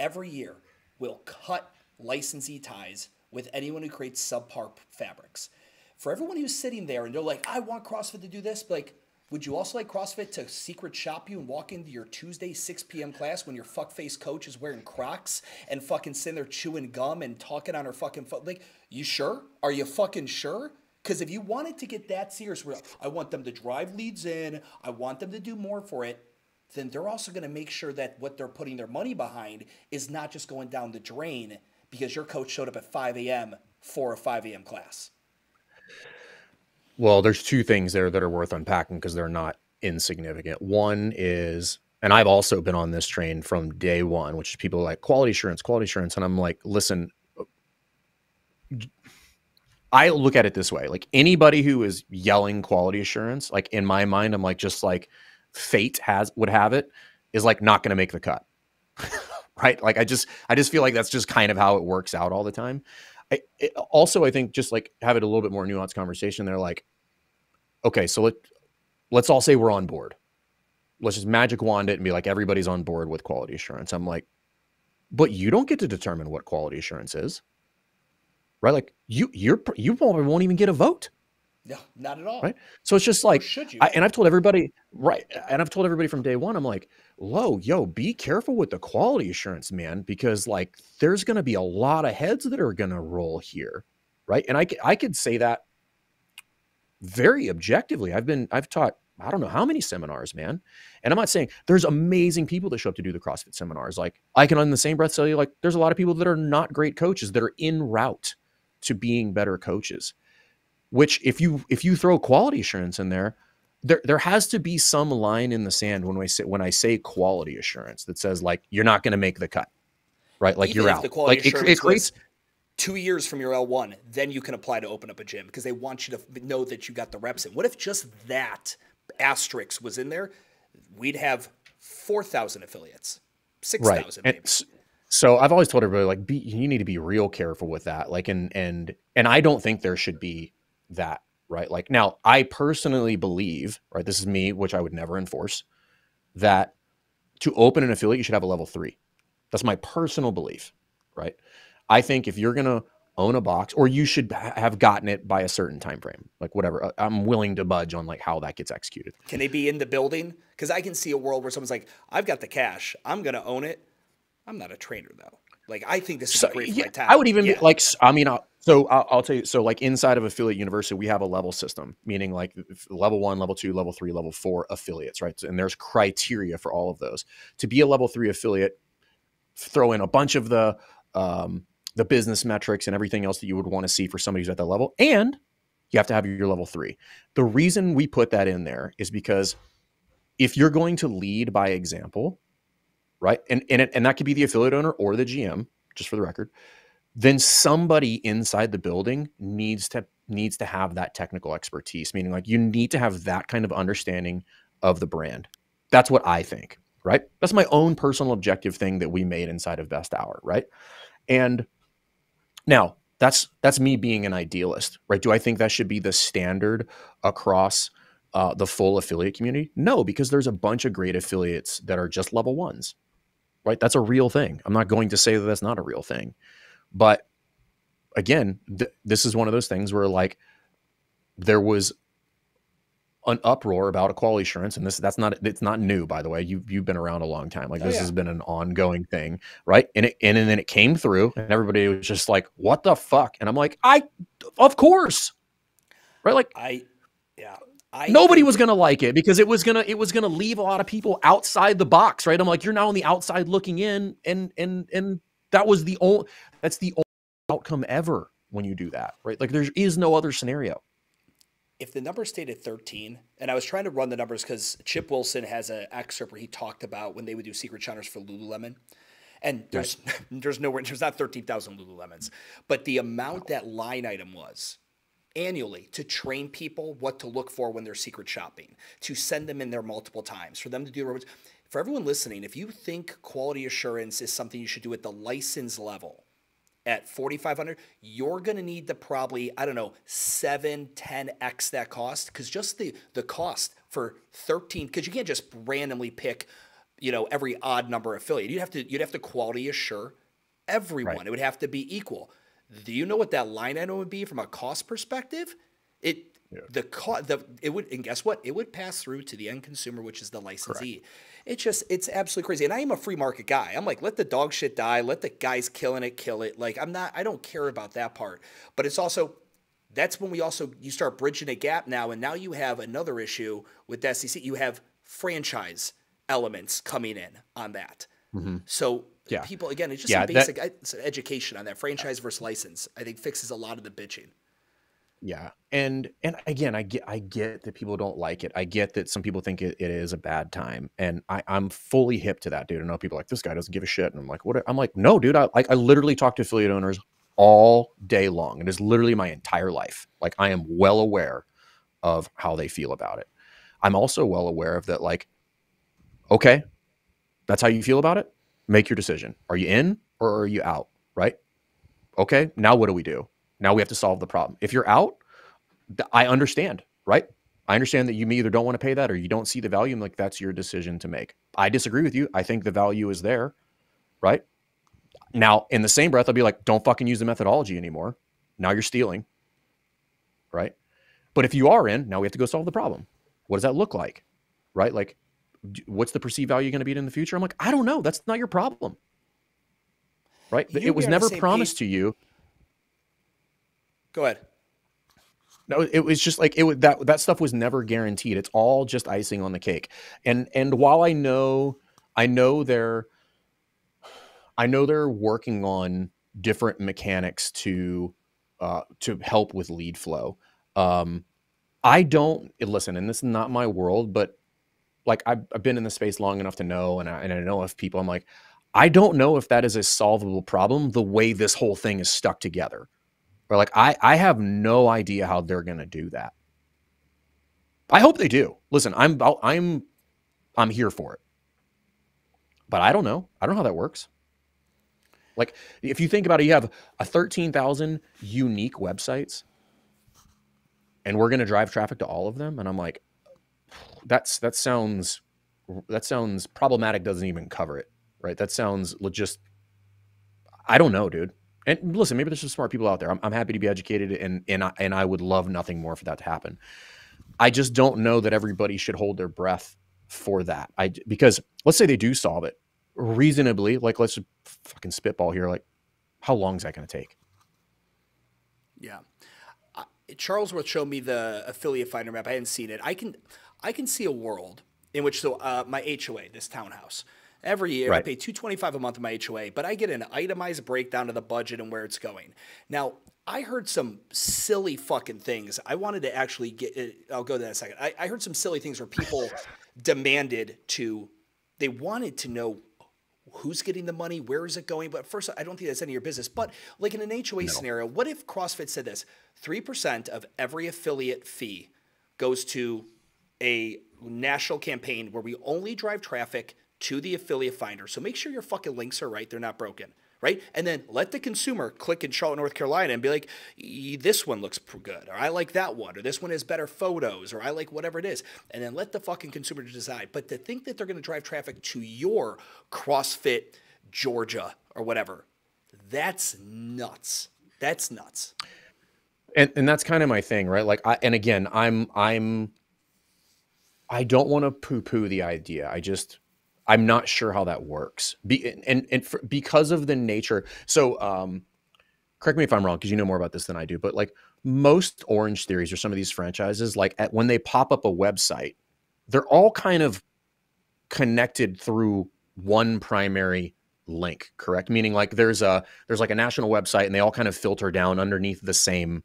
A: every year will cut licensee ties with anyone who creates subpar fabrics. For everyone who's sitting there and they're like, I want CrossFit to do this, like, would you also like CrossFit to secret shop you and walk into your Tuesday 6 p.m. class when your fuckface coach is wearing Crocs and fucking sitting there chewing gum and talking on her fucking phone? Like, you sure? Are you fucking sure? Because if you wanted to get that serious, I want them to drive leads in, I want them to do more for it, then they're also going to make sure that what they're putting their money behind is not just going down the drain because your coach showed up at 5 a.m. for a 5 a.m. class.
B: Well, there's two things there that are worth unpacking because they're not insignificant. One is, and I've also been on this train from day one, which is people like quality assurance, quality assurance. And I'm like, listen, I look at it this way like anybody who is yelling quality assurance, like in my mind, I'm like, just like fate has would have it, is like not going to make the cut. right. Like I just, I just feel like that's just kind of how it works out all the time. I, it, also, I think just like have it a little bit more nuanced conversation. They're like, okay, so let let's all say we're on board. Let's just magic wand it and be like everybody's on board with quality assurance. I'm like, but you don't get to determine what quality assurance is, right? Like you you're you probably won't even get a vote.
A: No, not at all.
B: Right. So it's just like, should you? I, and I've told everybody, right. And I've told everybody from day one, I'm like, Lo, yo, be careful with the quality assurance, man, because like there's going to be a lot of heads that are going to roll here. Right. And I, I could say that very objectively. I've been, I've taught, I don't know how many seminars, man. And I'm not saying there's amazing people that show up to do the CrossFit seminars. Like I can, on the same breath, tell you, like, there's a lot of people that are not great coaches that are in route to being better coaches which if you if you throw quality assurance in there there there has to be some line in the sand when I say when I say quality assurance that says like you're not going to make the cut, right? Like Even you're out. like it, it creates
A: two years from your L1, then you can apply to open up a gym because they want you to know that you got the reps in. What if just that asterisk was in there? We'd have four thousand affiliates, six thousand. Right.
B: So I've always told everybody like be you need to be real careful with that. Like and and and I don't think there should be that, right? Like now, I personally believe, right? This is me, which I would never enforce, that to open an affiliate, you should have a level three. That's my personal belief, right? I think if you're gonna own a box, or you should have gotten it by a certain time frame, like whatever. Uh, I'm willing to budge on like how that gets executed.
A: Can they be in the building? Because I can see a world where someone's like, "I've got the cash, I'm gonna own it." I'm not a trainer though. Like I think this is
B: So,
A: great
B: yeah. I would even be like, I mean, I'll, so I'll, I'll tell you. So, like inside of affiliate university, we have a level system, meaning like level one, level two, level three, level four affiliates, right? And there's criteria for all of those. To be a level three affiliate, throw in a bunch of the um, the business metrics and everything else that you would want to see for somebody who's at that level, and you have to have your level three. The reason we put that in there is because if you're going to lead by example, right, and and it, and that could be the affiliate owner or the GM, just for the record, then somebody inside the building needs to needs to have that technical expertise. Meaning, like you need to have that kind of understanding of the brand. That's what I think, right? That's my own personal objective thing that we made inside of Best Hour, right? And now that's that's me being an idealist, right? Do I think that should be the standard across uh, the full affiliate community? No, because there's a bunch of great affiliates that are just level ones, right? That's a real thing. I'm not going to say that that's not a real thing, but again, th- this is one of those things where like there was an uproar about a quality assurance and this that's not it's not new by the way you you've been around a long time like
A: Oh,
B: this
A: yeah.
B: has been an ongoing thing right and it and, and then it came through and everybody was just like what the fuck and i'm like i of course right like
A: I. I
B: nobody was gonna like it because it was gonna it was gonna leave a lot of people outside the box right? I'm like you're now on the outside looking in and and and that was the only that's the only outcome ever when you do that right? Like there is no other scenario.
A: If the number stayed at 13, and I was trying to run the numbers because Chip Wilson has an excerpt where he talked about when they would do secret channels for Lululemon. And there's there's nowhere there's not 13,000 Lululemons, but the amount that line item was annually to train people what to look for when they're secret shopping, to send them in there multiple times, for them to do reports. For everyone listening, if you think quality assurance is something you should do at the license level, at 4500 you're going to need to probably i don't know 7 10x that cost because just the the cost for 13 because you can't just randomly pick you know every odd number affiliate you'd have to you'd have to quality assure everyone
B: Right.
A: it would have to be equal do you know what that line item would be from a cost perspective? It the cost the it would and guess what? It would pass through to the end consumer which is the licensee. It's just it's absolutely crazy. And i am a free market guy. I'm like let the dog shit die. Let the guys killing it kill it. Like i'm not i don't care about that part. But it's also that's when we also you start bridging a gap now. And now you have another issue with the SEC you have franchise elements coming in on that. Mm-hmm. So
B: Yeah.
A: people again it's just
B: Yeah,
A: some
B: that-
A: basic it's education on that franchise versus license i think fixes a lot of the bitching
B: Yeah. And and again, I get I get that people don't like it. I get that some people think it, it is a bad time. And I, I'm fully hip to that, dude. I know people are like this guy doesn't give a shit. And I'm like, what I'm like, no, dude, I like I literally talk to affiliate owners all day long. It is literally my entire life. Like I am well aware of how they feel about it. I'm also well aware of that, like, okay, that's how you feel about it. Make your decision. Are you in or are you out? Right? Okay, now what do we do? Now we have to solve the problem. If you're out, I understand, right? I understand that you either don't want to pay that or you don't see the value. Like that's your decision to make. I disagree with you. I think the value is there, right? Now, in the same breath, I'll be like, don't fucking use the methodology anymore. Now you're stealing, right? But if you are in, now we have to go solve the problem. What does that look like, right? Like, what's the perceived value going to be in the future? I'm like, I don't know. That's not your problem, right?
A: You
B: it was
A: and I are on the
B: never promised to you.
A: go ahead
B: No, it was just like it was that that stuff was never guaranteed. It's all just icing on the cake. And and while I know I know they're I know they're working on different mechanics to uh to help with lead flow. Um I don't listen, and this is not my world, but like I've, I've been in the space long enough to know, and I, and I know of people. I'm like, I don't know if that is a solvable problem the way this whole thing is stuck together. Or like I I have no idea how they're gonna do that. I hope they do. Listen, I'm I'm I'm here for it, but I don't know. I don't know how that works. Like if you think about it, you have a thirteen thousand unique websites, and we're gonna drive traffic to all of them, and I'm like, that's that sounds that sounds problematic. Doesn't even cover it, right? That sounds just. I don't know, dude. And listen, maybe there's some smart people out there. I'm, I'm happy to be educated, and and I, and I would love nothing more for that to happen. I just don't know that everybody should hold their breath for that. I because let's say they do solve it, reasonably, like let's fucking spitball here, like how long is that going to take?
A: Yeah. Charlesworth showed me the affiliate finder map. I hadn't seen it. I can I can see a world in which so uh, my HOA, this townhouse, every year right. I pay 225 a month in my HOA, but I get an itemized breakdown of the budget and where it's going. Now, I heard some silly fucking things. I wanted to actually get uh, I'll go to that in a second. I, I heard some silly things where people demanded to they wanted to know who's getting the money, where is it going? But first, I don't think that's any of your business. But like in an HOA no. scenario, what if CrossFit said this: three percent of every affiliate fee goes to a national campaign where we only drive traffic to the affiliate finder. So make sure your fucking links are right; they're not broken right? And then let the consumer click in Charlotte, North Carolina and be like, this one looks good, or I like that one, or this one has better photos, or I like whatever it is. And then let the fucking consumer decide. But to think that they're going to drive traffic to your CrossFit Georgia or whatever, that's nuts. That's nuts.
B: And and that's kind of my thing, right? Like I and again, I'm I'm I don't want to poo-poo the idea. I just I'm not sure how that works. Be, and and for, because of the nature. So, um, correct me if I'm wrong, because you know more about this than I do. But like most Orange Theories or some of these franchises, like at, when they pop up a website, they're all kind of connected through one primary link. Correct? Meaning like there's a there's like a national website, and they all kind of filter down underneath the same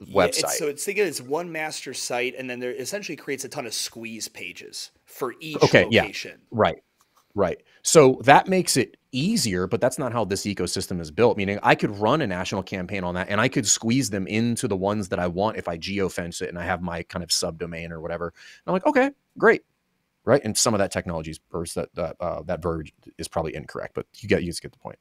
B: website.
A: Yeah, it's, so it's thinking it's one master site, and then there essentially creates a ton of squeeze pages for each okay, location.
B: Yeah, right. Right. So that makes it easier, but that's not how this ecosystem is built. Meaning I could run a national campaign on that and I could squeeze them into the ones that I want if I geofence it and I have my kind of subdomain or whatever. And I'm like, okay, great. Right. And some of that technology is that that uh, that verge is probably incorrect, but you get you just get the point.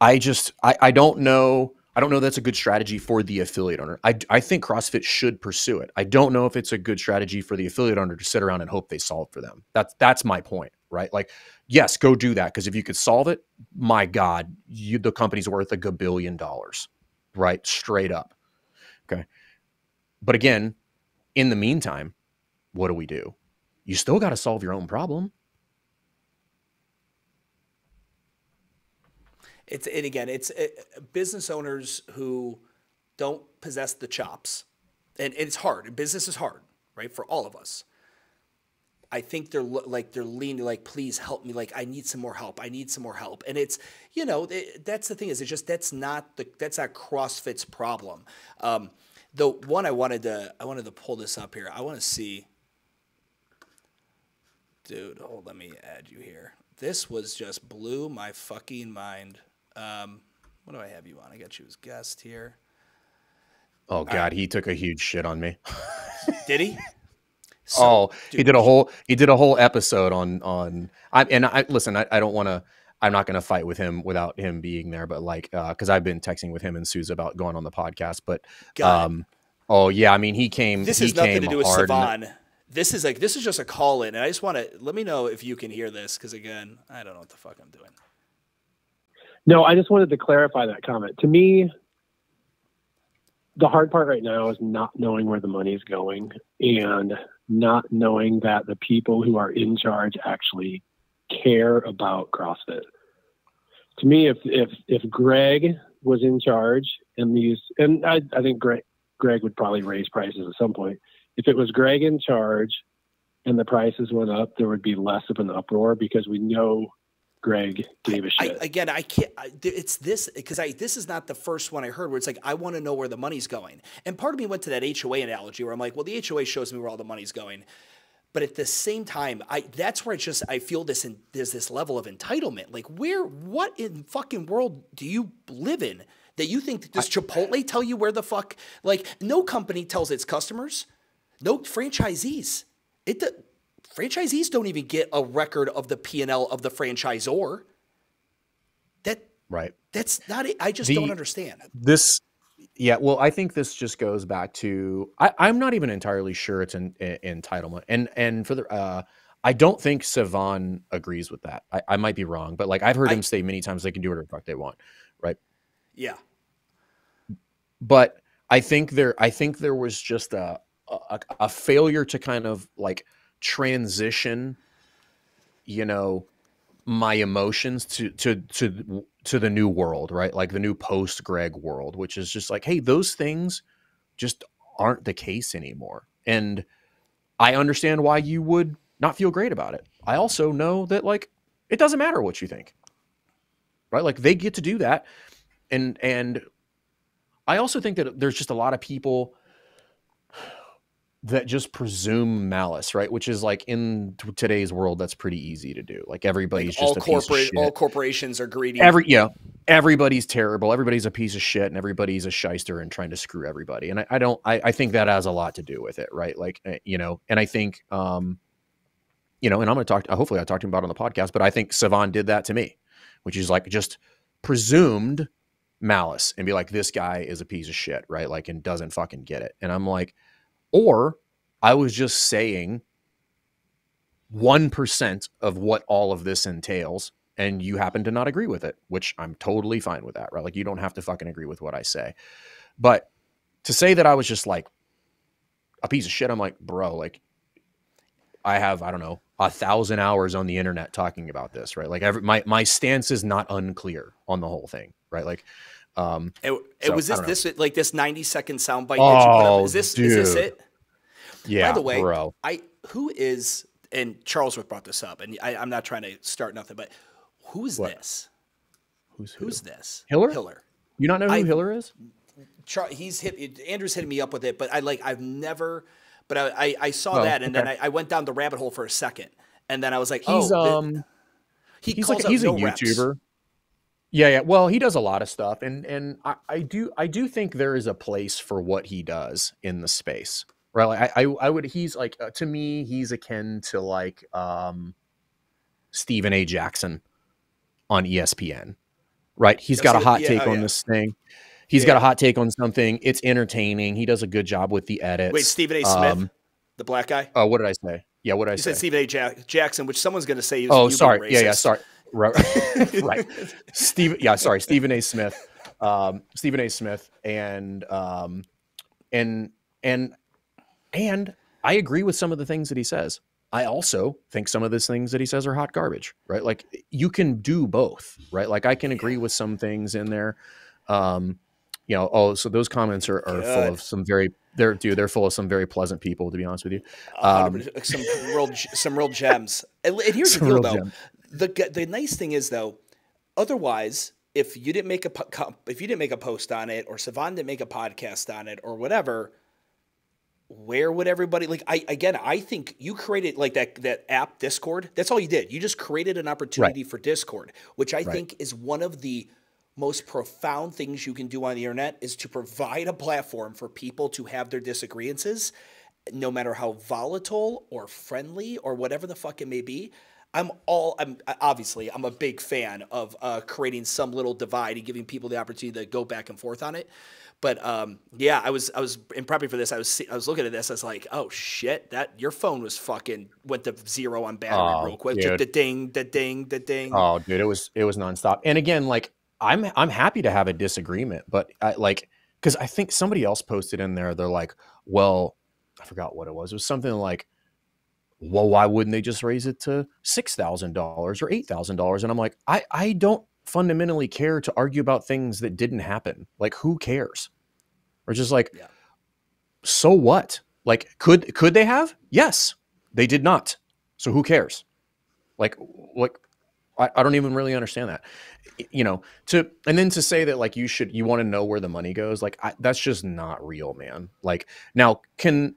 B: I just I, I don't know I don't know that's a good strategy for the affiliate owner. I, I think CrossFit should pursue it. I don't know if it's a good strategy for the affiliate owner to sit around and hope they solve for them. That's that's my point, right? Like, yes, go do that because if you could solve it, my God, you the company's worth a billion dollars, right? Straight up. Okay. But again, in the meantime, what do we do? You still got to solve your own problem.
A: It's and again, it's it, business owners who don't possess the chops, and, and it's hard. Business is hard, right, for all of us. I think they're like they're leaning like, please help me. Like I need some more help. I need some more help. And it's you know it, that's the thing is it's just that's not the that's not CrossFit's problem. Um, the one I wanted to I wanted to pull this up here. I want to see, dude. Hold, let me add you here. This was just blew my fucking mind. Um, what do I have you on? I got you as guest here.
B: Oh God, he took a huge shit on me.
A: did he?
B: So, oh, dude, he did a whole he did a whole episode on on I and I listen. I, I don't want to. I'm not going to fight with him without him being there, but like uh because uh, I've been texting with him and Suze about going on the podcast. But um, oh yeah, I mean he came.
A: This
B: has
A: nothing to do with Sevan. This is like this is just a call in, and I just want to let me know if you can hear this because again, I don't know what the fuck I'm doing.
C: No, I just wanted to clarify that comment. To me, the hard part right now is not knowing where the money is going and not knowing that the people who are in charge actually care about CrossFit. To me, if if if Greg was in charge and these, and I, I think Greg Greg would probably raise prices at some point. If it was Greg in charge and the prices went up, there would be less of an uproar because we know Greg gave a shit.
A: I, again, I can't. I, it's this because I this is not the first one I heard where it's like I want to know where the money's going. And part of me went to that HOA analogy where I'm like, well, the HOA shows me where all the money's going. But at the same time, I that's where I just I feel this and there's this level of entitlement. Like, where what in fucking world do you live in that you think does Chipotle tell you where the fuck? Like, no company tells its customers, no franchisees. It franchisees don't even get a record of the P&L of the franchisor. That
B: right.
A: That's not it. I just the, don't understand.
B: This yeah, well, I think this just goes back to I, I'm not even entirely sure it's an, entitlement. And and for the uh I don't think Sevan agrees with that. I, I might be wrong, but like I've heard I, him say many times they can do whatever the fuck they want, right?
A: Yeah.
B: But I think there I think there was just a, a, a failure to kind of like transition, you know, my emotions to to to to the new world, right? Like the new post Greg world, which is just like, hey, those things just aren't the case anymore. And I understand why you would not feel great about it. I also know that like it doesn't matter what you think. Right? Like they get to do that. And and I also think that there's just a lot of people that just presume malice, right? Which is like in t- today's world, that's pretty easy to do. Like everybody's
A: Like all
B: just a piece of
A: corporate, all corporations are greedy.
B: Every yeah, everybody's terrible. Everybody's a piece of shit, and everybody's a shyster and trying to screw everybody. And I, I don't. I, I think that has a lot to do with it, right? Like eh, you know, and I think, um, you know, and I'm going to talk. Hopefully, I talked to him about on the podcast. But I think Sevan did that to me, which is like just presumed malice and be like, this guy is a piece of shit, right? Like, and doesn't fucking get it. And I'm like, or I was just saying 1% of what all of this entails and you happen to not agree with it, which I'm totally fine with that, right? Like you don't have to fucking agree with what I say. But to say that I was just like a piece of shit, I'm like, bro, like I have, I don't know, a thousand hours on the internet talking about this, right? Like every, my my stance is not unclear on the whole thing, right? Like um
A: It, it
B: So,
A: was this this like this ninety second soundbite that you put
B: Oh,
A: up. Is this is this
B: dude.
A: it?
B: yeah,
A: By the way,
B: bro.
A: I who is and Charles brought this up, and I, I'm not trying to start nothing, but who is
B: What?
A: this?
B: Who's who?
A: Who's this?
B: Hiller?
A: Hiller.
B: You not know who
A: I-
B: Hiller is?
A: Char- he's hit Andrew's hitting me up with it, but I like I've never, but I I, I saw
B: Oh,
A: that and then. I, I went down the rabbit hole for a second, and then I was like,
B: He's
A: oh,
B: um
A: he
B: he's
A: calls
B: like he's a
A: no reps.
B: Yeah, yeah. Well, he does a lot of stuff, and and I, I do I do think there is a place for what he does in the space, right? Like I I, I would he's like uh, to me he's akin to like um Stephen A. Jackson on ESPN, right? He's got a hot
A: yeah,
B: take
A: oh,
B: on
A: yeah.
B: this thing. He's got a hot take on something. It's entertaining. He does a good job with the edits.
A: Wait, Stephen A. Smith,
B: Um,
A: the black guy.
B: Oh, what did I say? Yeah, what did I
A: You
B: say?
A: said Stephen A. Jack- Jackson, which someone's going to say. Is
B: Oh, sorry. Yeah, yeah. Sorry. Right. right. Steve. Yeah. Sorry. Stephen A. Smith. Um, Stephen A. Smith, and um, and and and I agree with some of the things that he says. I also think some of those things that he says are hot garbage. Right. Like you can do both. Right. Like I can agree with some things in there. Um, you know. Oh, so those comments are, are full of some very. They're dude. They're full of some very pleasant people. To be honest with you. Um,
A: some real some real gems. And, here's the deal, though.
B: gems.
A: The the nice thing is though, otherwise, if you didn't make a if you didn't make a post on it, or Sevan didn't make a podcast on it, or whatever, where would everybody like? I again, I think you created like that that app Discord. That's all you did. You just created an opportunity for Discord, which I think is one of the most profound things you can do on the internet is to provide a platform for people to have their disagreements no matter how volatile or friendly or whatever the fuck it may be. I'm all I'm obviously I'm a big fan of uh, creating some little divide and giving people the opportunity to go back and forth on it. But um, yeah, I was I was in prepping for this. I was I was looking at this. I was like, oh shit, that your phone was fucking went to zero on battery
B: Oh,
A: real quick.
B: dude.
A: The ding, the ding, the ding.
B: Oh, dude, it was it was nonstop. And again, like I'm I'm happy to have a disagreement, but I like because I think somebody else posted in there. They're like, well, I forgot what it was. It was something like, well, why wouldn't they just raise it to six thousand dollars or eight thousand dollars? And I'm like, I I don't fundamentally care to argue about things that didn't happen. Like, who cares? Or just like,
A: Yeah. so
B: so what? Like, could could they have? Yes, they did not. So who cares? Like, like I, I don't even really understand that. You know, to and then to say that like you should you want to know where the money goes, like I, that's just not real, man. Like now, can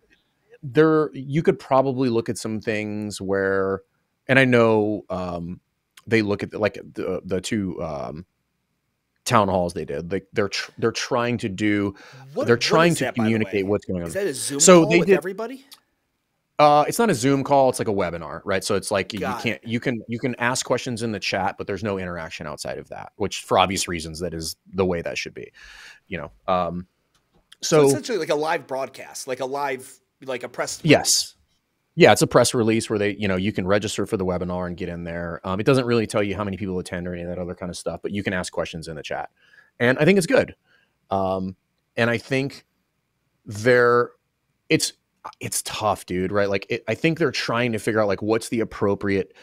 B: there you could probably look at some things where, and I know um, they look at the, like the the two um, town halls they did. Like they're tr- they're trying to do
A: What-
B: they're trying to
A: that,
B: communicate what's going on.
A: Is that a Zoom
B: So
A: call
B: they
A: with
B: did-
A: everybody?
B: Uh, it's not a Zoom call. It's like a webinar, right? So it's like you can't you can you can ask questions in the chat, but there's no interaction outside of that. Which, for obvious reasons, that is the way that should be. You know. Um,
A: So,
B: so,
A: essentially like a live broadcast, like a live like a press.
B: yes, yeah, it's a press release where they you know you can register for the webinar and get in there. Um, it doesn't really tell you how many people attend or any of that other kind of stuff, but you can ask questions in the chat, and I think it's good. Um, and I think they're it's it's tough, dude. Right? Like it, I think they're trying to figure out like what's the appropriate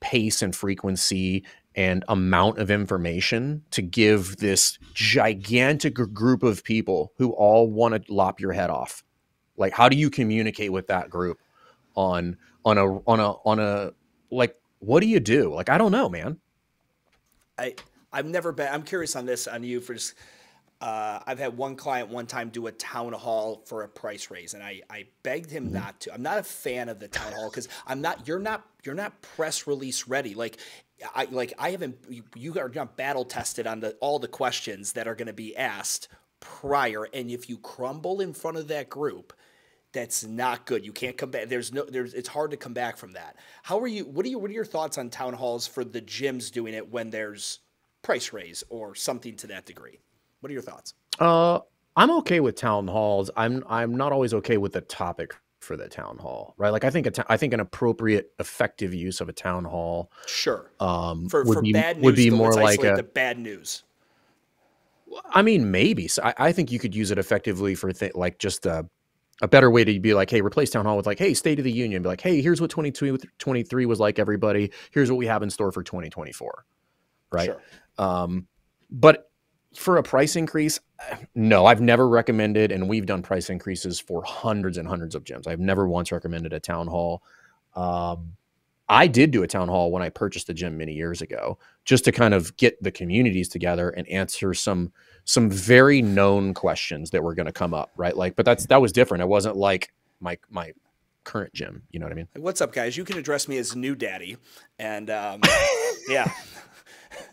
B: pace and frequency and amount of information to give this gigantic group of people who all want to lop your head off like how do you communicate with that group on on a on a on a like what do you do like i don't know man
A: i i've never been i'm curious on this on you for just uh, I've had one client one time do a town hall for a price raise, and I, I begged him mm-hmm. not to. I'm not a fan of the town hall because I'm not. You're not. You're not press release ready. Like I like I haven't. You are not battle tested on the all the questions that are going to be asked prior, and if you crumble in front of that group, that's not good. You can't come back. There's no. There's. It's hard to come back from that. How are you? What are you? What are your thoughts on town halls for the gyms doing it when there's price raise or something to that degree? What are your thoughts?
B: Uh, I'm okay with town halls. I'm I'm not always okay with the topic for the town hall, right? Like I think a I think an appropriate, effective use of a town hall,
A: sure,
B: um, for, would for be bad news, would be more like a
A: the bad news.
B: I mean, maybe. So I, I think you could use it effectively for th- like just a a better way to be like, hey, replace town hall with like, hey, State of the Union. Be like, hey, here's what 2023 was like, everybody. Here's what we have in store for 2024, right? Sure. Um, but for a price increase, no, I've never recommended, and we've done price increases for hundreds and hundreds of gyms. I've never once recommended a town hall. Um, I did do a town hall when I purchased the gym many years ago, just to kind of get the communities together and answer some some very known questions that were going to come up, right? Like, but that's that was different. It wasn't like my my current gym. You know what I mean?
A: What's up, guys? You can address me as new daddy, and um, yeah.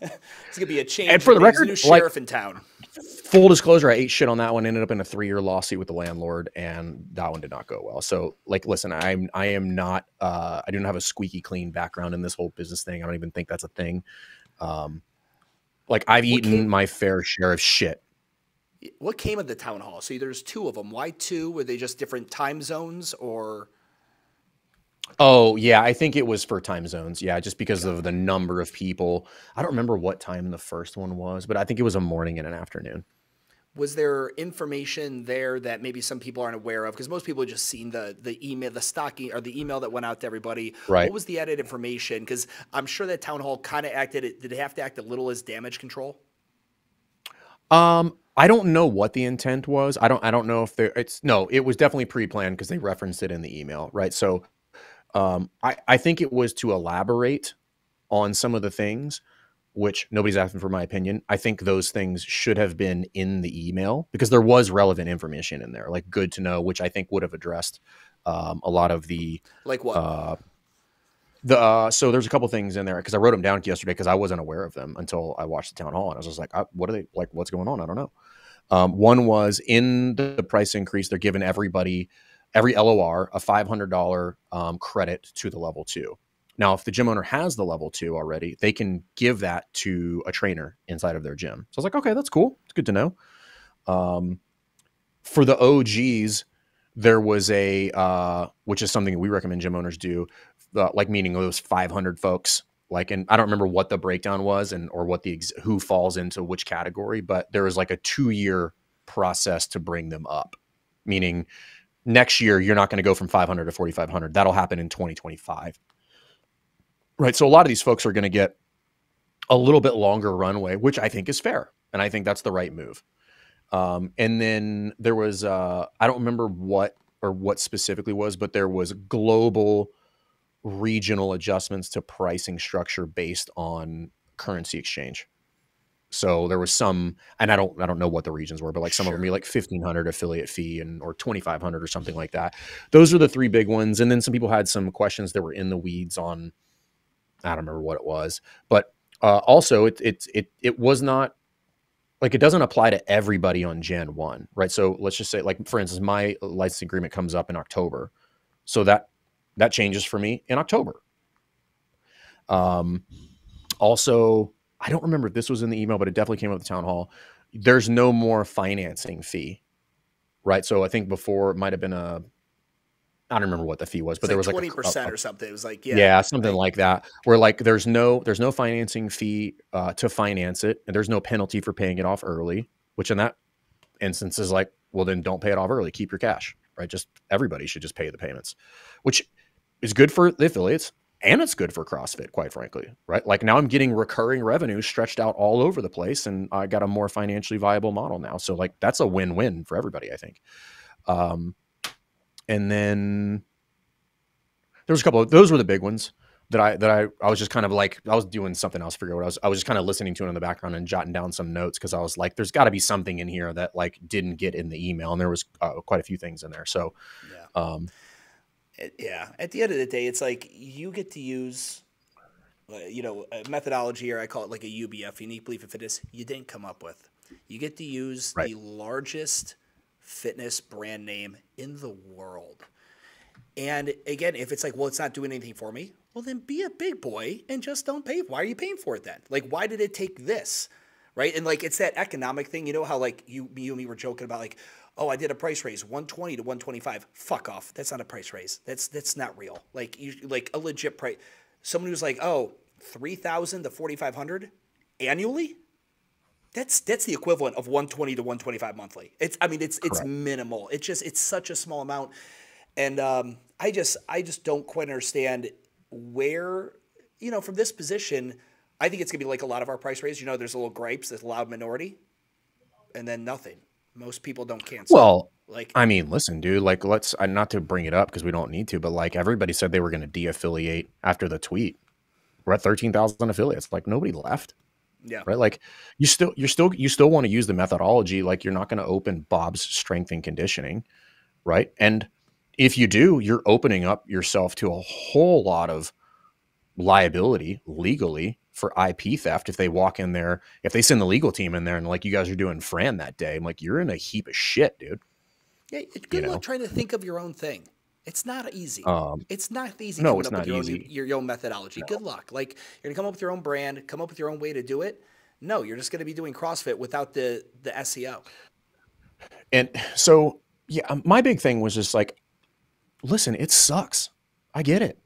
A: it's gonna be a change.
B: And for the record,
A: new sheriff like, in town.
B: Full disclosure, I ate shit on that one. Ended up in a three-year lawsuit with the landlord, and that one did not go well. So, like, listen, I'm I am not. Uh, I don't have a squeaky clean background in this whole business thing. I don't even think that's a thing. Um, like I've eaten came, my fair share of shit.
A: What came of the town hall? So there's two of them. Why two? Were they just different time zones, or?
B: Oh yeah, I think it was for time zones. Yeah, just because of the number of people. I don't remember what time the first one was, but I think it was a morning and an afternoon.
A: Was there information there that maybe some people aren't aware of? Because most people have just seen the the email, the stocking or the email that went out to everybody.
B: Right.
A: What was the added information? Because I'm sure that town hall kind of acted. Did it have to act a little as damage control?
B: Um, I don't know what the intent was. I don't. I don't know if there. It's no. It was definitely pre-planned because they referenced it in the email, right? So um, I, I think it was to elaborate on some of the things, which nobody's asking for my opinion. I think those things should have been in the email because there was relevant information in there, like good to know, which I think would have addressed um, a lot of the
A: like what. Uh,
B: the uh, so there's a couple things in there because I wrote them down yesterday because I wasn't aware of them until I watched the town hall and I was just like, I, what are they like? What's going on? I don't know. Um, one was in the price increase, they're giving everybody every LOR a $500 um, credit to the level two. Now, if the gym owner has the level two already, they can give that to a trainer inside of their gym. So I was like, okay, that's cool. It's good to know. Um, for the OGs, there was a, uh, which is something we recommend gym owners do, uh, like meaning those 500 folks. Like, and I don't remember what the breakdown was and or what the ex- who falls into which category, but there was like a two year process to bring them up, meaning next year you're not going to go from 500 to 4500 that'll happen in 2025 right so a lot of these folks are going to get a little bit longer runway which i think is fair and i think that's the right move. Um, and then there was uh, i don't remember what or what specifically was but there was global regional adjustments to pricing structure based on currency exchange so there was some, and I don't, I don't know what the regions were, but like some sure. of them be like fifteen hundred affiliate fee and or twenty five hundred or something like that. Those are the three big ones, and then some people had some questions that were in the weeds on. I don't remember what it was, but uh, also it it it it was not like it doesn't apply to everybody on Gen One, right? So let's just say, like for instance, my license agreement comes up in October, so that that changes for me in October. Um, also I don't remember if this was in the email, but it definitely came up at the town hall. There's no more financing fee, right? So I think before it might have been a, I don't remember what the fee was, but there was like
A: twenty percent or something. It was like yeah,
B: yeah, something right. like that. Where like there's no there's no financing fee uh, to finance it, and there's no penalty for paying it off early. Which in that instance is like, well, then don't pay it off early. Keep your cash, right? Just everybody should just pay the payments, which is good for the affiliates and it's good for CrossFit, quite frankly, right? Like now I'm getting recurring revenue stretched out all over the place, and I got a more financially viable model now. So like that's a win-win for everybody, I think. Um, and then there was a couple of those were the big ones that I that I I was just kind of like I was doing something else. Forget what I was. I was just kind of listening to it in the background and jotting down some notes because I was like, "There's got to be something in here that like didn't get in the email," and there was uh, quite a few things in there. So,
A: Yeah.
B: um,
A: yeah. At the end of the day, it's like you get to use, uh, you know, a methodology, or I call it like a UBF, unique belief in fitness. You didn't come up with. You get to use
B: Right.
A: the largest fitness brand name in the world. And again, if it's like, well, it's not doing anything for me, well, then be a big boy and just don't pay. Why are you paying for it then? Like, why did it take this? Right. And like, it's that economic thing. You know how, like, you, you and me were joking about, like, oh, I did a price raise, 120 to 125. Fuck off. That's not a price raise. That's, that's not real. Like, you, like a legit price. Someone who's like, oh, 3,000 to 4,500 annually? That's that's the equivalent of 120 to 125 monthly. It's I mean it's it's minimal. It's just it's such a small amount, and um, I just I just don't quite understand where you know from this position. I think it's gonna be like a lot of our price raise. You know, there's a little gripes, there's a loud minority, and then nothing. Most people don't cancel.
B: well,
A: like
B: I mean, listen, dude. Like, let's uh, not to bring it up because we don't need to, but like everybody said they were going to de-affiliate after the tweet. We're at thirteen thousand affiliates. Like nobody left.
A: yeah,
B: right like you still you're still you still want to use the methodology like you're not going to open bob's strength and conditioning right and if you do you're opening up yourself to a whole lot of liability legally for ip theft if they walk in there if they send the legal team in there and like you guys are doing fran that day i'm like you're in a heap of shit dude
A: yeah. It's good
B: know.
A: luck trying to think of your own thing. It's not easy.
B: um
A: It's not easy
B: No, it's
A: up
B: not
A: with your own,
B: easy.
A: your, your own methodology. Good luck. Like you're gonna come up with your own brand, come up with your own way to do it. No, you're just gonna be doing CrossFit without the the SEO.
B: and so yeah um, my big thing was just like listen it sucks i get it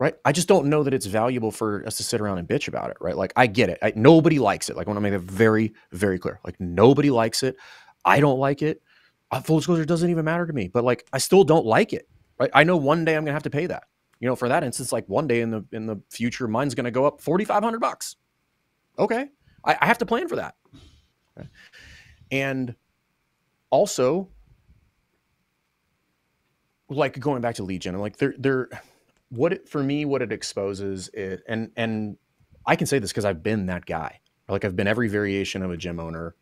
B: right? I just don't know that it's valuable for us to sit around and bitch about it right? Like i get it. I, nobody likes it. Like i want to make it very very clear. Like nobody likes it. I don't like it. Uh, full disclosure doesn't even matter to me but like i still don't like it right? I know one day i'm gonna have to pay that. You know for that instance like one day in the in the future mine's gonna go up 4500 bucks. Okay. I, I have to plan for that. Okay. and also like going back to gen like they're they're what it for me what it exposes is and and i can say this because i've been that guy. Like i've been every variation of a gym owner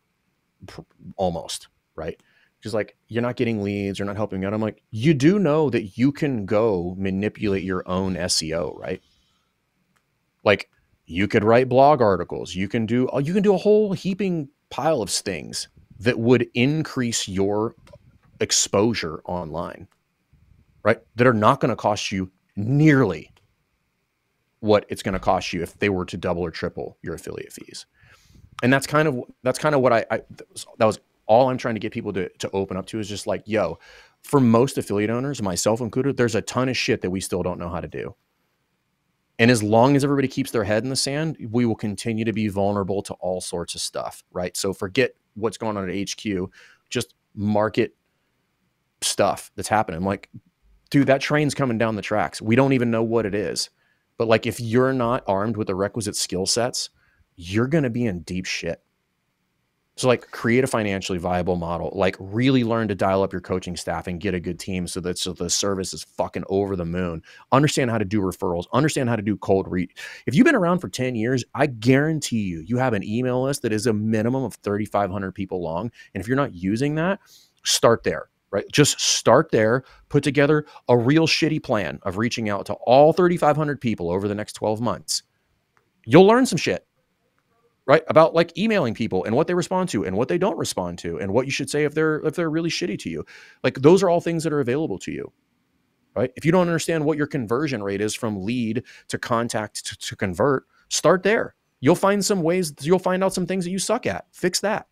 B: pr- almost right? Just like you're not getting leads you're not helping out. I'm like you do know that you can go manipulate your own seo right? Like you could write blog articles you can do you can do a whole heaping pile of things that would increase your exposure online right? That are not going to cost you nearly what it's going to cost you if they were to double or triple your affiliate fees. And that's kind of that's kind of what i, I that, was, that was all i'm trying to get people to, to open up to is just like yo for most affiliate owners myself included there's a ton of shit that we still don't know how to do. And as long as everybody keeps their head in the sand we will continue to be vulnerable to all sorts of stuff right? So forget what's going on at hq just market stuff that's happening. Like dude, that train's coming down the tracks. We don't even know what it is. But like if you're not armed with the requisite skill sets, you're going to be in deep shit. So like create a financially viable model, like really learn to dial up your coaching staff and get a good team so that so the service is fucking over the moon. Understand how to do referrals, understand how to do cold read. If you've been around for 10 years, I guarantee you you have an email list that is a minimum of 3500 people long, and if you're not using that, start there right? Just start there, put together a real shitty plan of reaching out to all 3,500 people over the next 12 months. You'll learn some shit, right? About like emailing people and what they respond to and what they don't respond to and what you should say if they're if they're really shitty to you. Like those are all things that are available to you. Right? If you don't understand what your conversion rate is from lead to contact to, to convert, start there. You'll find some ways, you'll find out some things that you suck at. Fix that.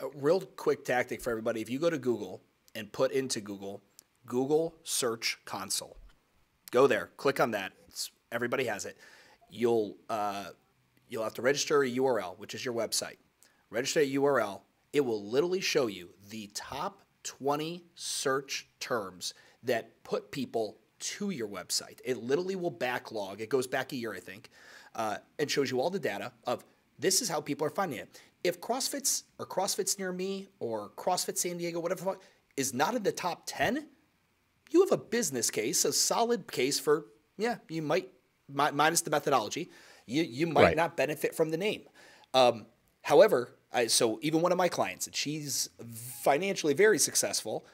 A: A real quick tactic for everybody: if you go to Google and put into Google Google Search Console, go there, click on that. It's, everybody has it. You'll uh, you'll have to register a URL, which is your website. Register a URL. It will literally show you the top 20 search terms that put people to your website. It literally will backlog. It goes back a year, I think. Uh, it shows you all the data of this is how people are finding it. If CrossFit's or CrossFit's near me or CrossFit San Diego, whatever is not in the top 10, you have a business case, a solid case for, yeah, you might, minus the methodology, you, you might right. not benefit from the name. Um, however, I, so even one of my clients, and she's financially very successful,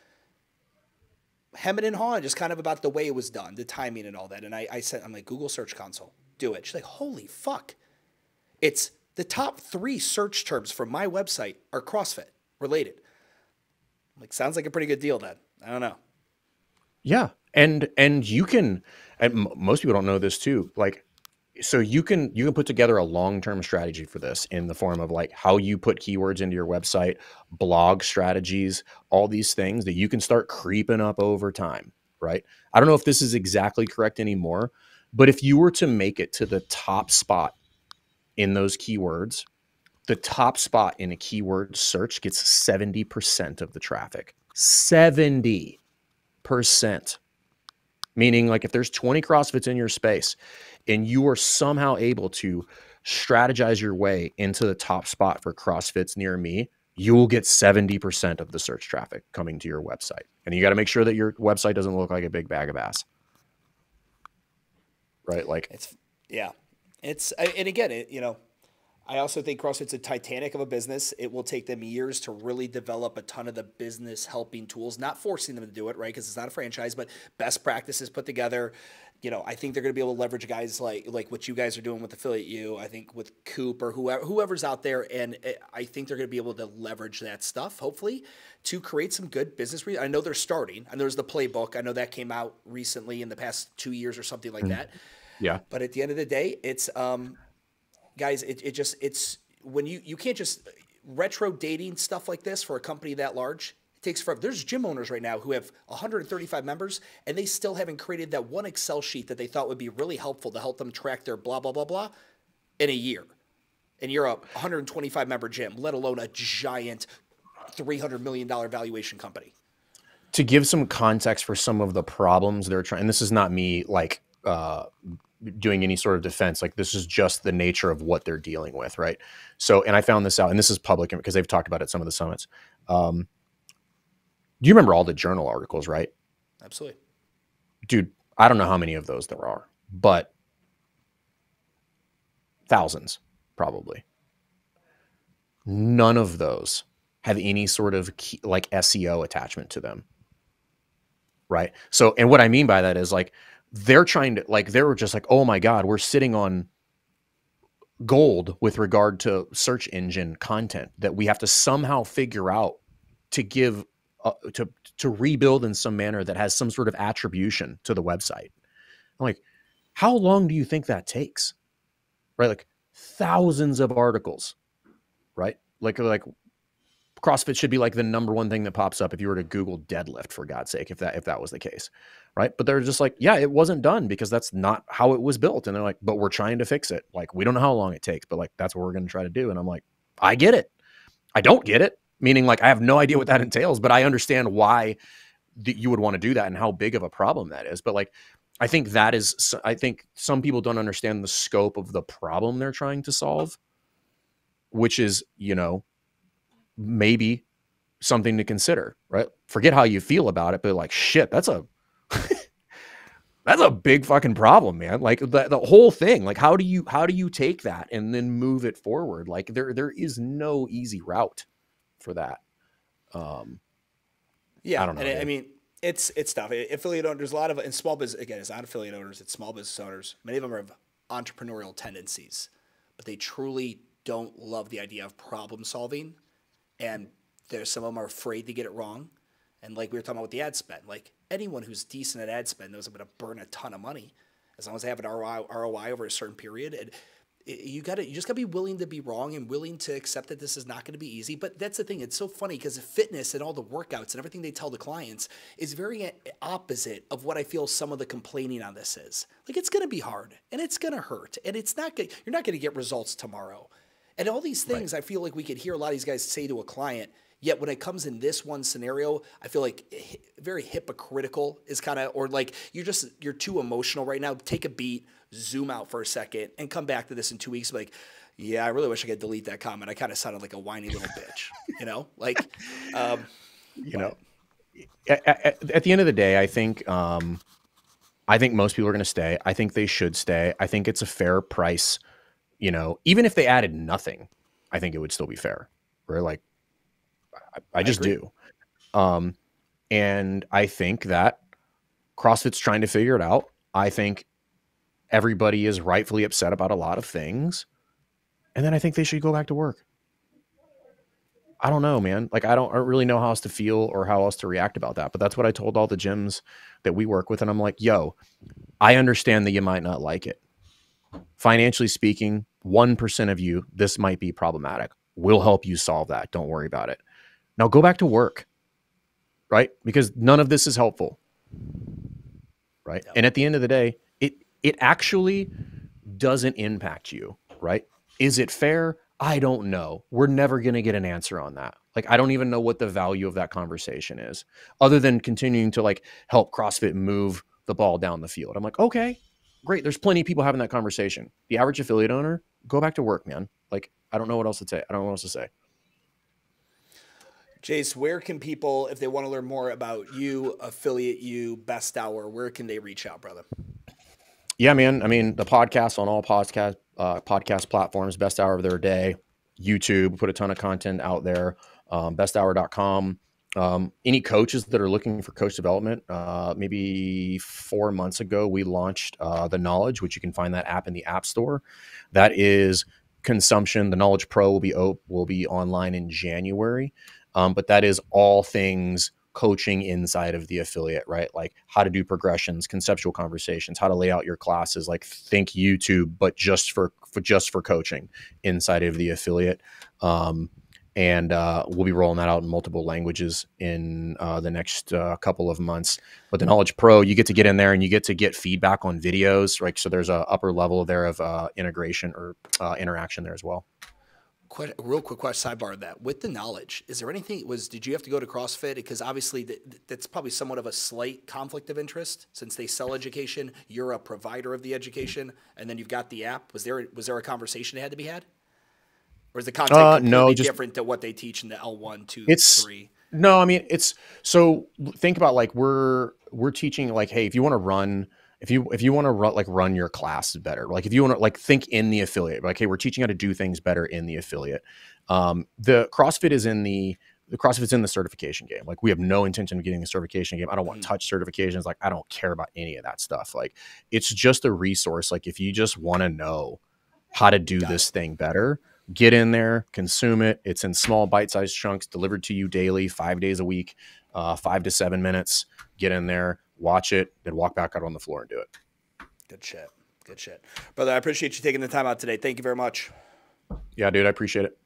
A: hemming and hawing just kind of about the way it was done, the timing and all that. And I, I said, I'm like, Google Search Console, do it. She's like, holy fuck. It's the top three search terms for my website are CrossFit related. Like, sounds like a pretty good deal then. I don't know.
B: Yeah. And, and you can, and most people don't know this too. Like so you can you can put together a long-term strategy for this in the form of like how you put keywords into your website blog strategies all these things that you can start creeping up over time right i don't know if this is exactly correct anymore but if you were to make it to the top spot in those keywords the top spot in a keyword search gets 70% of the traffic 70% meaning like if there's 20 crossfits in your space and you are somehow able to strategize your way into the top spot for CrossFits near me, you will get 70% of the search traffic coming to your website. And you got to make sure that your website doesn't look like a big bag of ass. Right? Like
A: it's yeah. It's and again, it, you know, I also think CrossFit's a titanic of a business. It will take them years to really develop a ton of the business helping tools, not forcing them to do it, right? Because it's not a franchise, but best practices put together you know, I think they're going to be able to leverage guys like like what you guys are doing with Affiliate U. I think with Coop or whoever whoever's out there, and eh, I think they're going to be able to leverage that stuff. Hopefully, to create some good business. Re- I know they're starting. and there's the playbook. I know that came out recently in the past two years or something like mm. that.
B: Yeah.
A: But at the end of the day, it's um, guys. It, it just it's when you you can't just retro dating stuff like this for a company that large it takes forever. There's gym owners right now who have 135 members and they still haven't created that one Excel sheet that they thought would be really helpful to help them track their blah, blah, blah, blah in a year. And you're a 125 member gym, let alone a giant $300 million valuation company.
B: To give some context for some of the problems they're trying, and this is not me like uh, doing any sort of defense. Like this is just the nature of what they're dealing with, right? So, and I found this out, and this is public because they've talked about it at some of the summits. Um, do you remember all the journal articles, right?
A: Absolutely.
B: Dude, I don't know how many of those there are, but thousands probably. None of those have any sort of key, like SEO attachment to them. Right? So, and what I mean by that is like they're trying to like they were just like, "Oh my god, we're sitting on gold with regard to search engine content that we have to somehow figure out to give uh, to to rebuild in some manner that has some sort of attribution to the website. I'm like, how long do you think that takes? Right, like thousands of articles, right? Like like CrossFit should be like the number one thing that pops up if you were to Google deadlift for God's sake, if that if that was the case, right? But they're just like, yeah, it wasn't done because that's not how it was built, and they're like, but we're trying to fix it. Like we don't know how long it takes, but like that's what we're going to try to do. And I'm like, I get it. I don't get it meaning like I have no idea what that entails, but I understand why you would want to do that and how big of a problem that is. But like, I think that is, I think some people don't understand the scope of the problem they're trying to solve, which is, you know, maybe something to consider, right? Forget how you feel about it, but like, shit, that's a, that's a big fucking problem, man. Like the, the whole thing, like how do you, how do you take that and then move it forward? Like there, there is no easy route for that. Um,
A: yeah, I don't know. And I mean, it's it's tough. Affiliate owners, there's a lot of in small business. Again, it's not affiliate owners; it's small business owners. Many of them have entrepreneurial tendencies, but they truly don't love the idea of problem solving, and there's some of them are afraid to get it wrong. And like we were talking about with the ad spend, like anyone who's decent at ad spend knows I'm going to burn a ton of money as long as they have an ROI, ROI over a certain period. And you got to you just got to be willing to be wrong and willing to accept that this is not going to be easy but that's the thing it's so funny because fitness and all the workouts and everything they tell the clients is very eh, opposite of what i feel some of the complaining on this is like it's going to be hard and it's going to hurt and it's not good you're not going to get results tomorrow and all these things right. i feel like we could hear a lot of these guys say to a client Yet when it comes in this one scenario, I feel like very hypocritical is kind of, or like you're just, you're too emotional right now. Take a beat, zoom out for a second, and come back to this in two weeks. Like, yeah, I really wish I could delete that comment. I kind of sounded like a whiny little bitch, you know? Like, um,
B: you know, at, at, at, the end of the day, I think, um, I think most people are going to stay. I think they should stay. I think it's a fair price. You know, even if they added nothing, I think it would still be fair. Right? Like, I, I just I do. Um, and I think that CrossFit's trying to figure it out. I think everybody is rightfully upset about a lot of things. And then I think they should go back to work. I don't know, man. Like I don't, I don't really know how else to feel or how else to react about that. But that's what I told all the gyms that we work with. And I'm like, yo, I understand that you might not like it. Financially speaking, 1% of you, this might be problematic. We'll help you solve that. Don't worry about it. Now go back to work, right? Because none of this is helpful, right? And at the end of the day, it it actually doesn't impact you, right? Is it fair? I don't know. We're never going to get an answer on that. Like I don't even know what the value of that conversation is other than continuing to like help CrossFit move the ball down the field. I'm like, "Okay, great. There's plenty of people having that conversation. The average affiliate owner, go back to work, man. Like I don't know what else to say. I don't know what else to say.
A: Jace, where can people, if they want to learn more about you, affiliate you, best hour, where can they reach out, brother?
B: Yeah, man. I mean, the podcast on all podcast uh, podcast platforms, best hour of their day, YouTube, put a ton of content out there, um, besthour.com. Um, any coaches that are looking for coach development, uh, maybe four months ago, we launched uh, the Knowledge, which you can find that app in the App Store. That is consumption. The Knowledge Pro will be op- will be online in January. Um, but that is all things coaching inside of the affiliate, right? Like how to do progressions, conceptual conversations, how to lay out your classes, like think YouTube, but just for, for just for coaching inside of the affiliate. Um, and uh, we'll be rolling that out in multiple languages in uh, the next uh, couple of months. But the Knowledge Pro, you get to get in there and you get to get feedback on videos, right? So there's a upper level there of uh, integration or uh, interaction there as well.
A: Real quick question sidebar of that. With the knowledge is there anything was did you have to go to crossfit? Because obviously that's probably somewhat of a slight conflict of interest since they sell education you're a provider of the education and then you've got the app. Was there was there a conversation that had to be had or is the content uh, completely no, just, different to what they teach in the l1 2
B: it's 3 no i mean it's so think about like we're we're teaching like hey if you want to run if you if you want to run like run your class better like if you want to like think in the affiliate like hey we're teaching how to do things better in the affiliate um, the crossfit is in the the CrossFit's in the certification game. Like we have no intention of getting the certification game. I don't want to mm. touch certifications. Like I don't care about any of that stuff. Like it's just a resource. Like if you just want to know how to do Got this it. thing better, get in there, consume it. It's in small bite-sized chunks delivered to you daily, five days a week, uh, five to seven minutes. Get in there, watch it, then walk back out on the floor and do it.
A: Good shit. Good shit. Brother, I appreciate you taking the time out today. Thank you very much.
B: Yeah, dude, I appreciate it.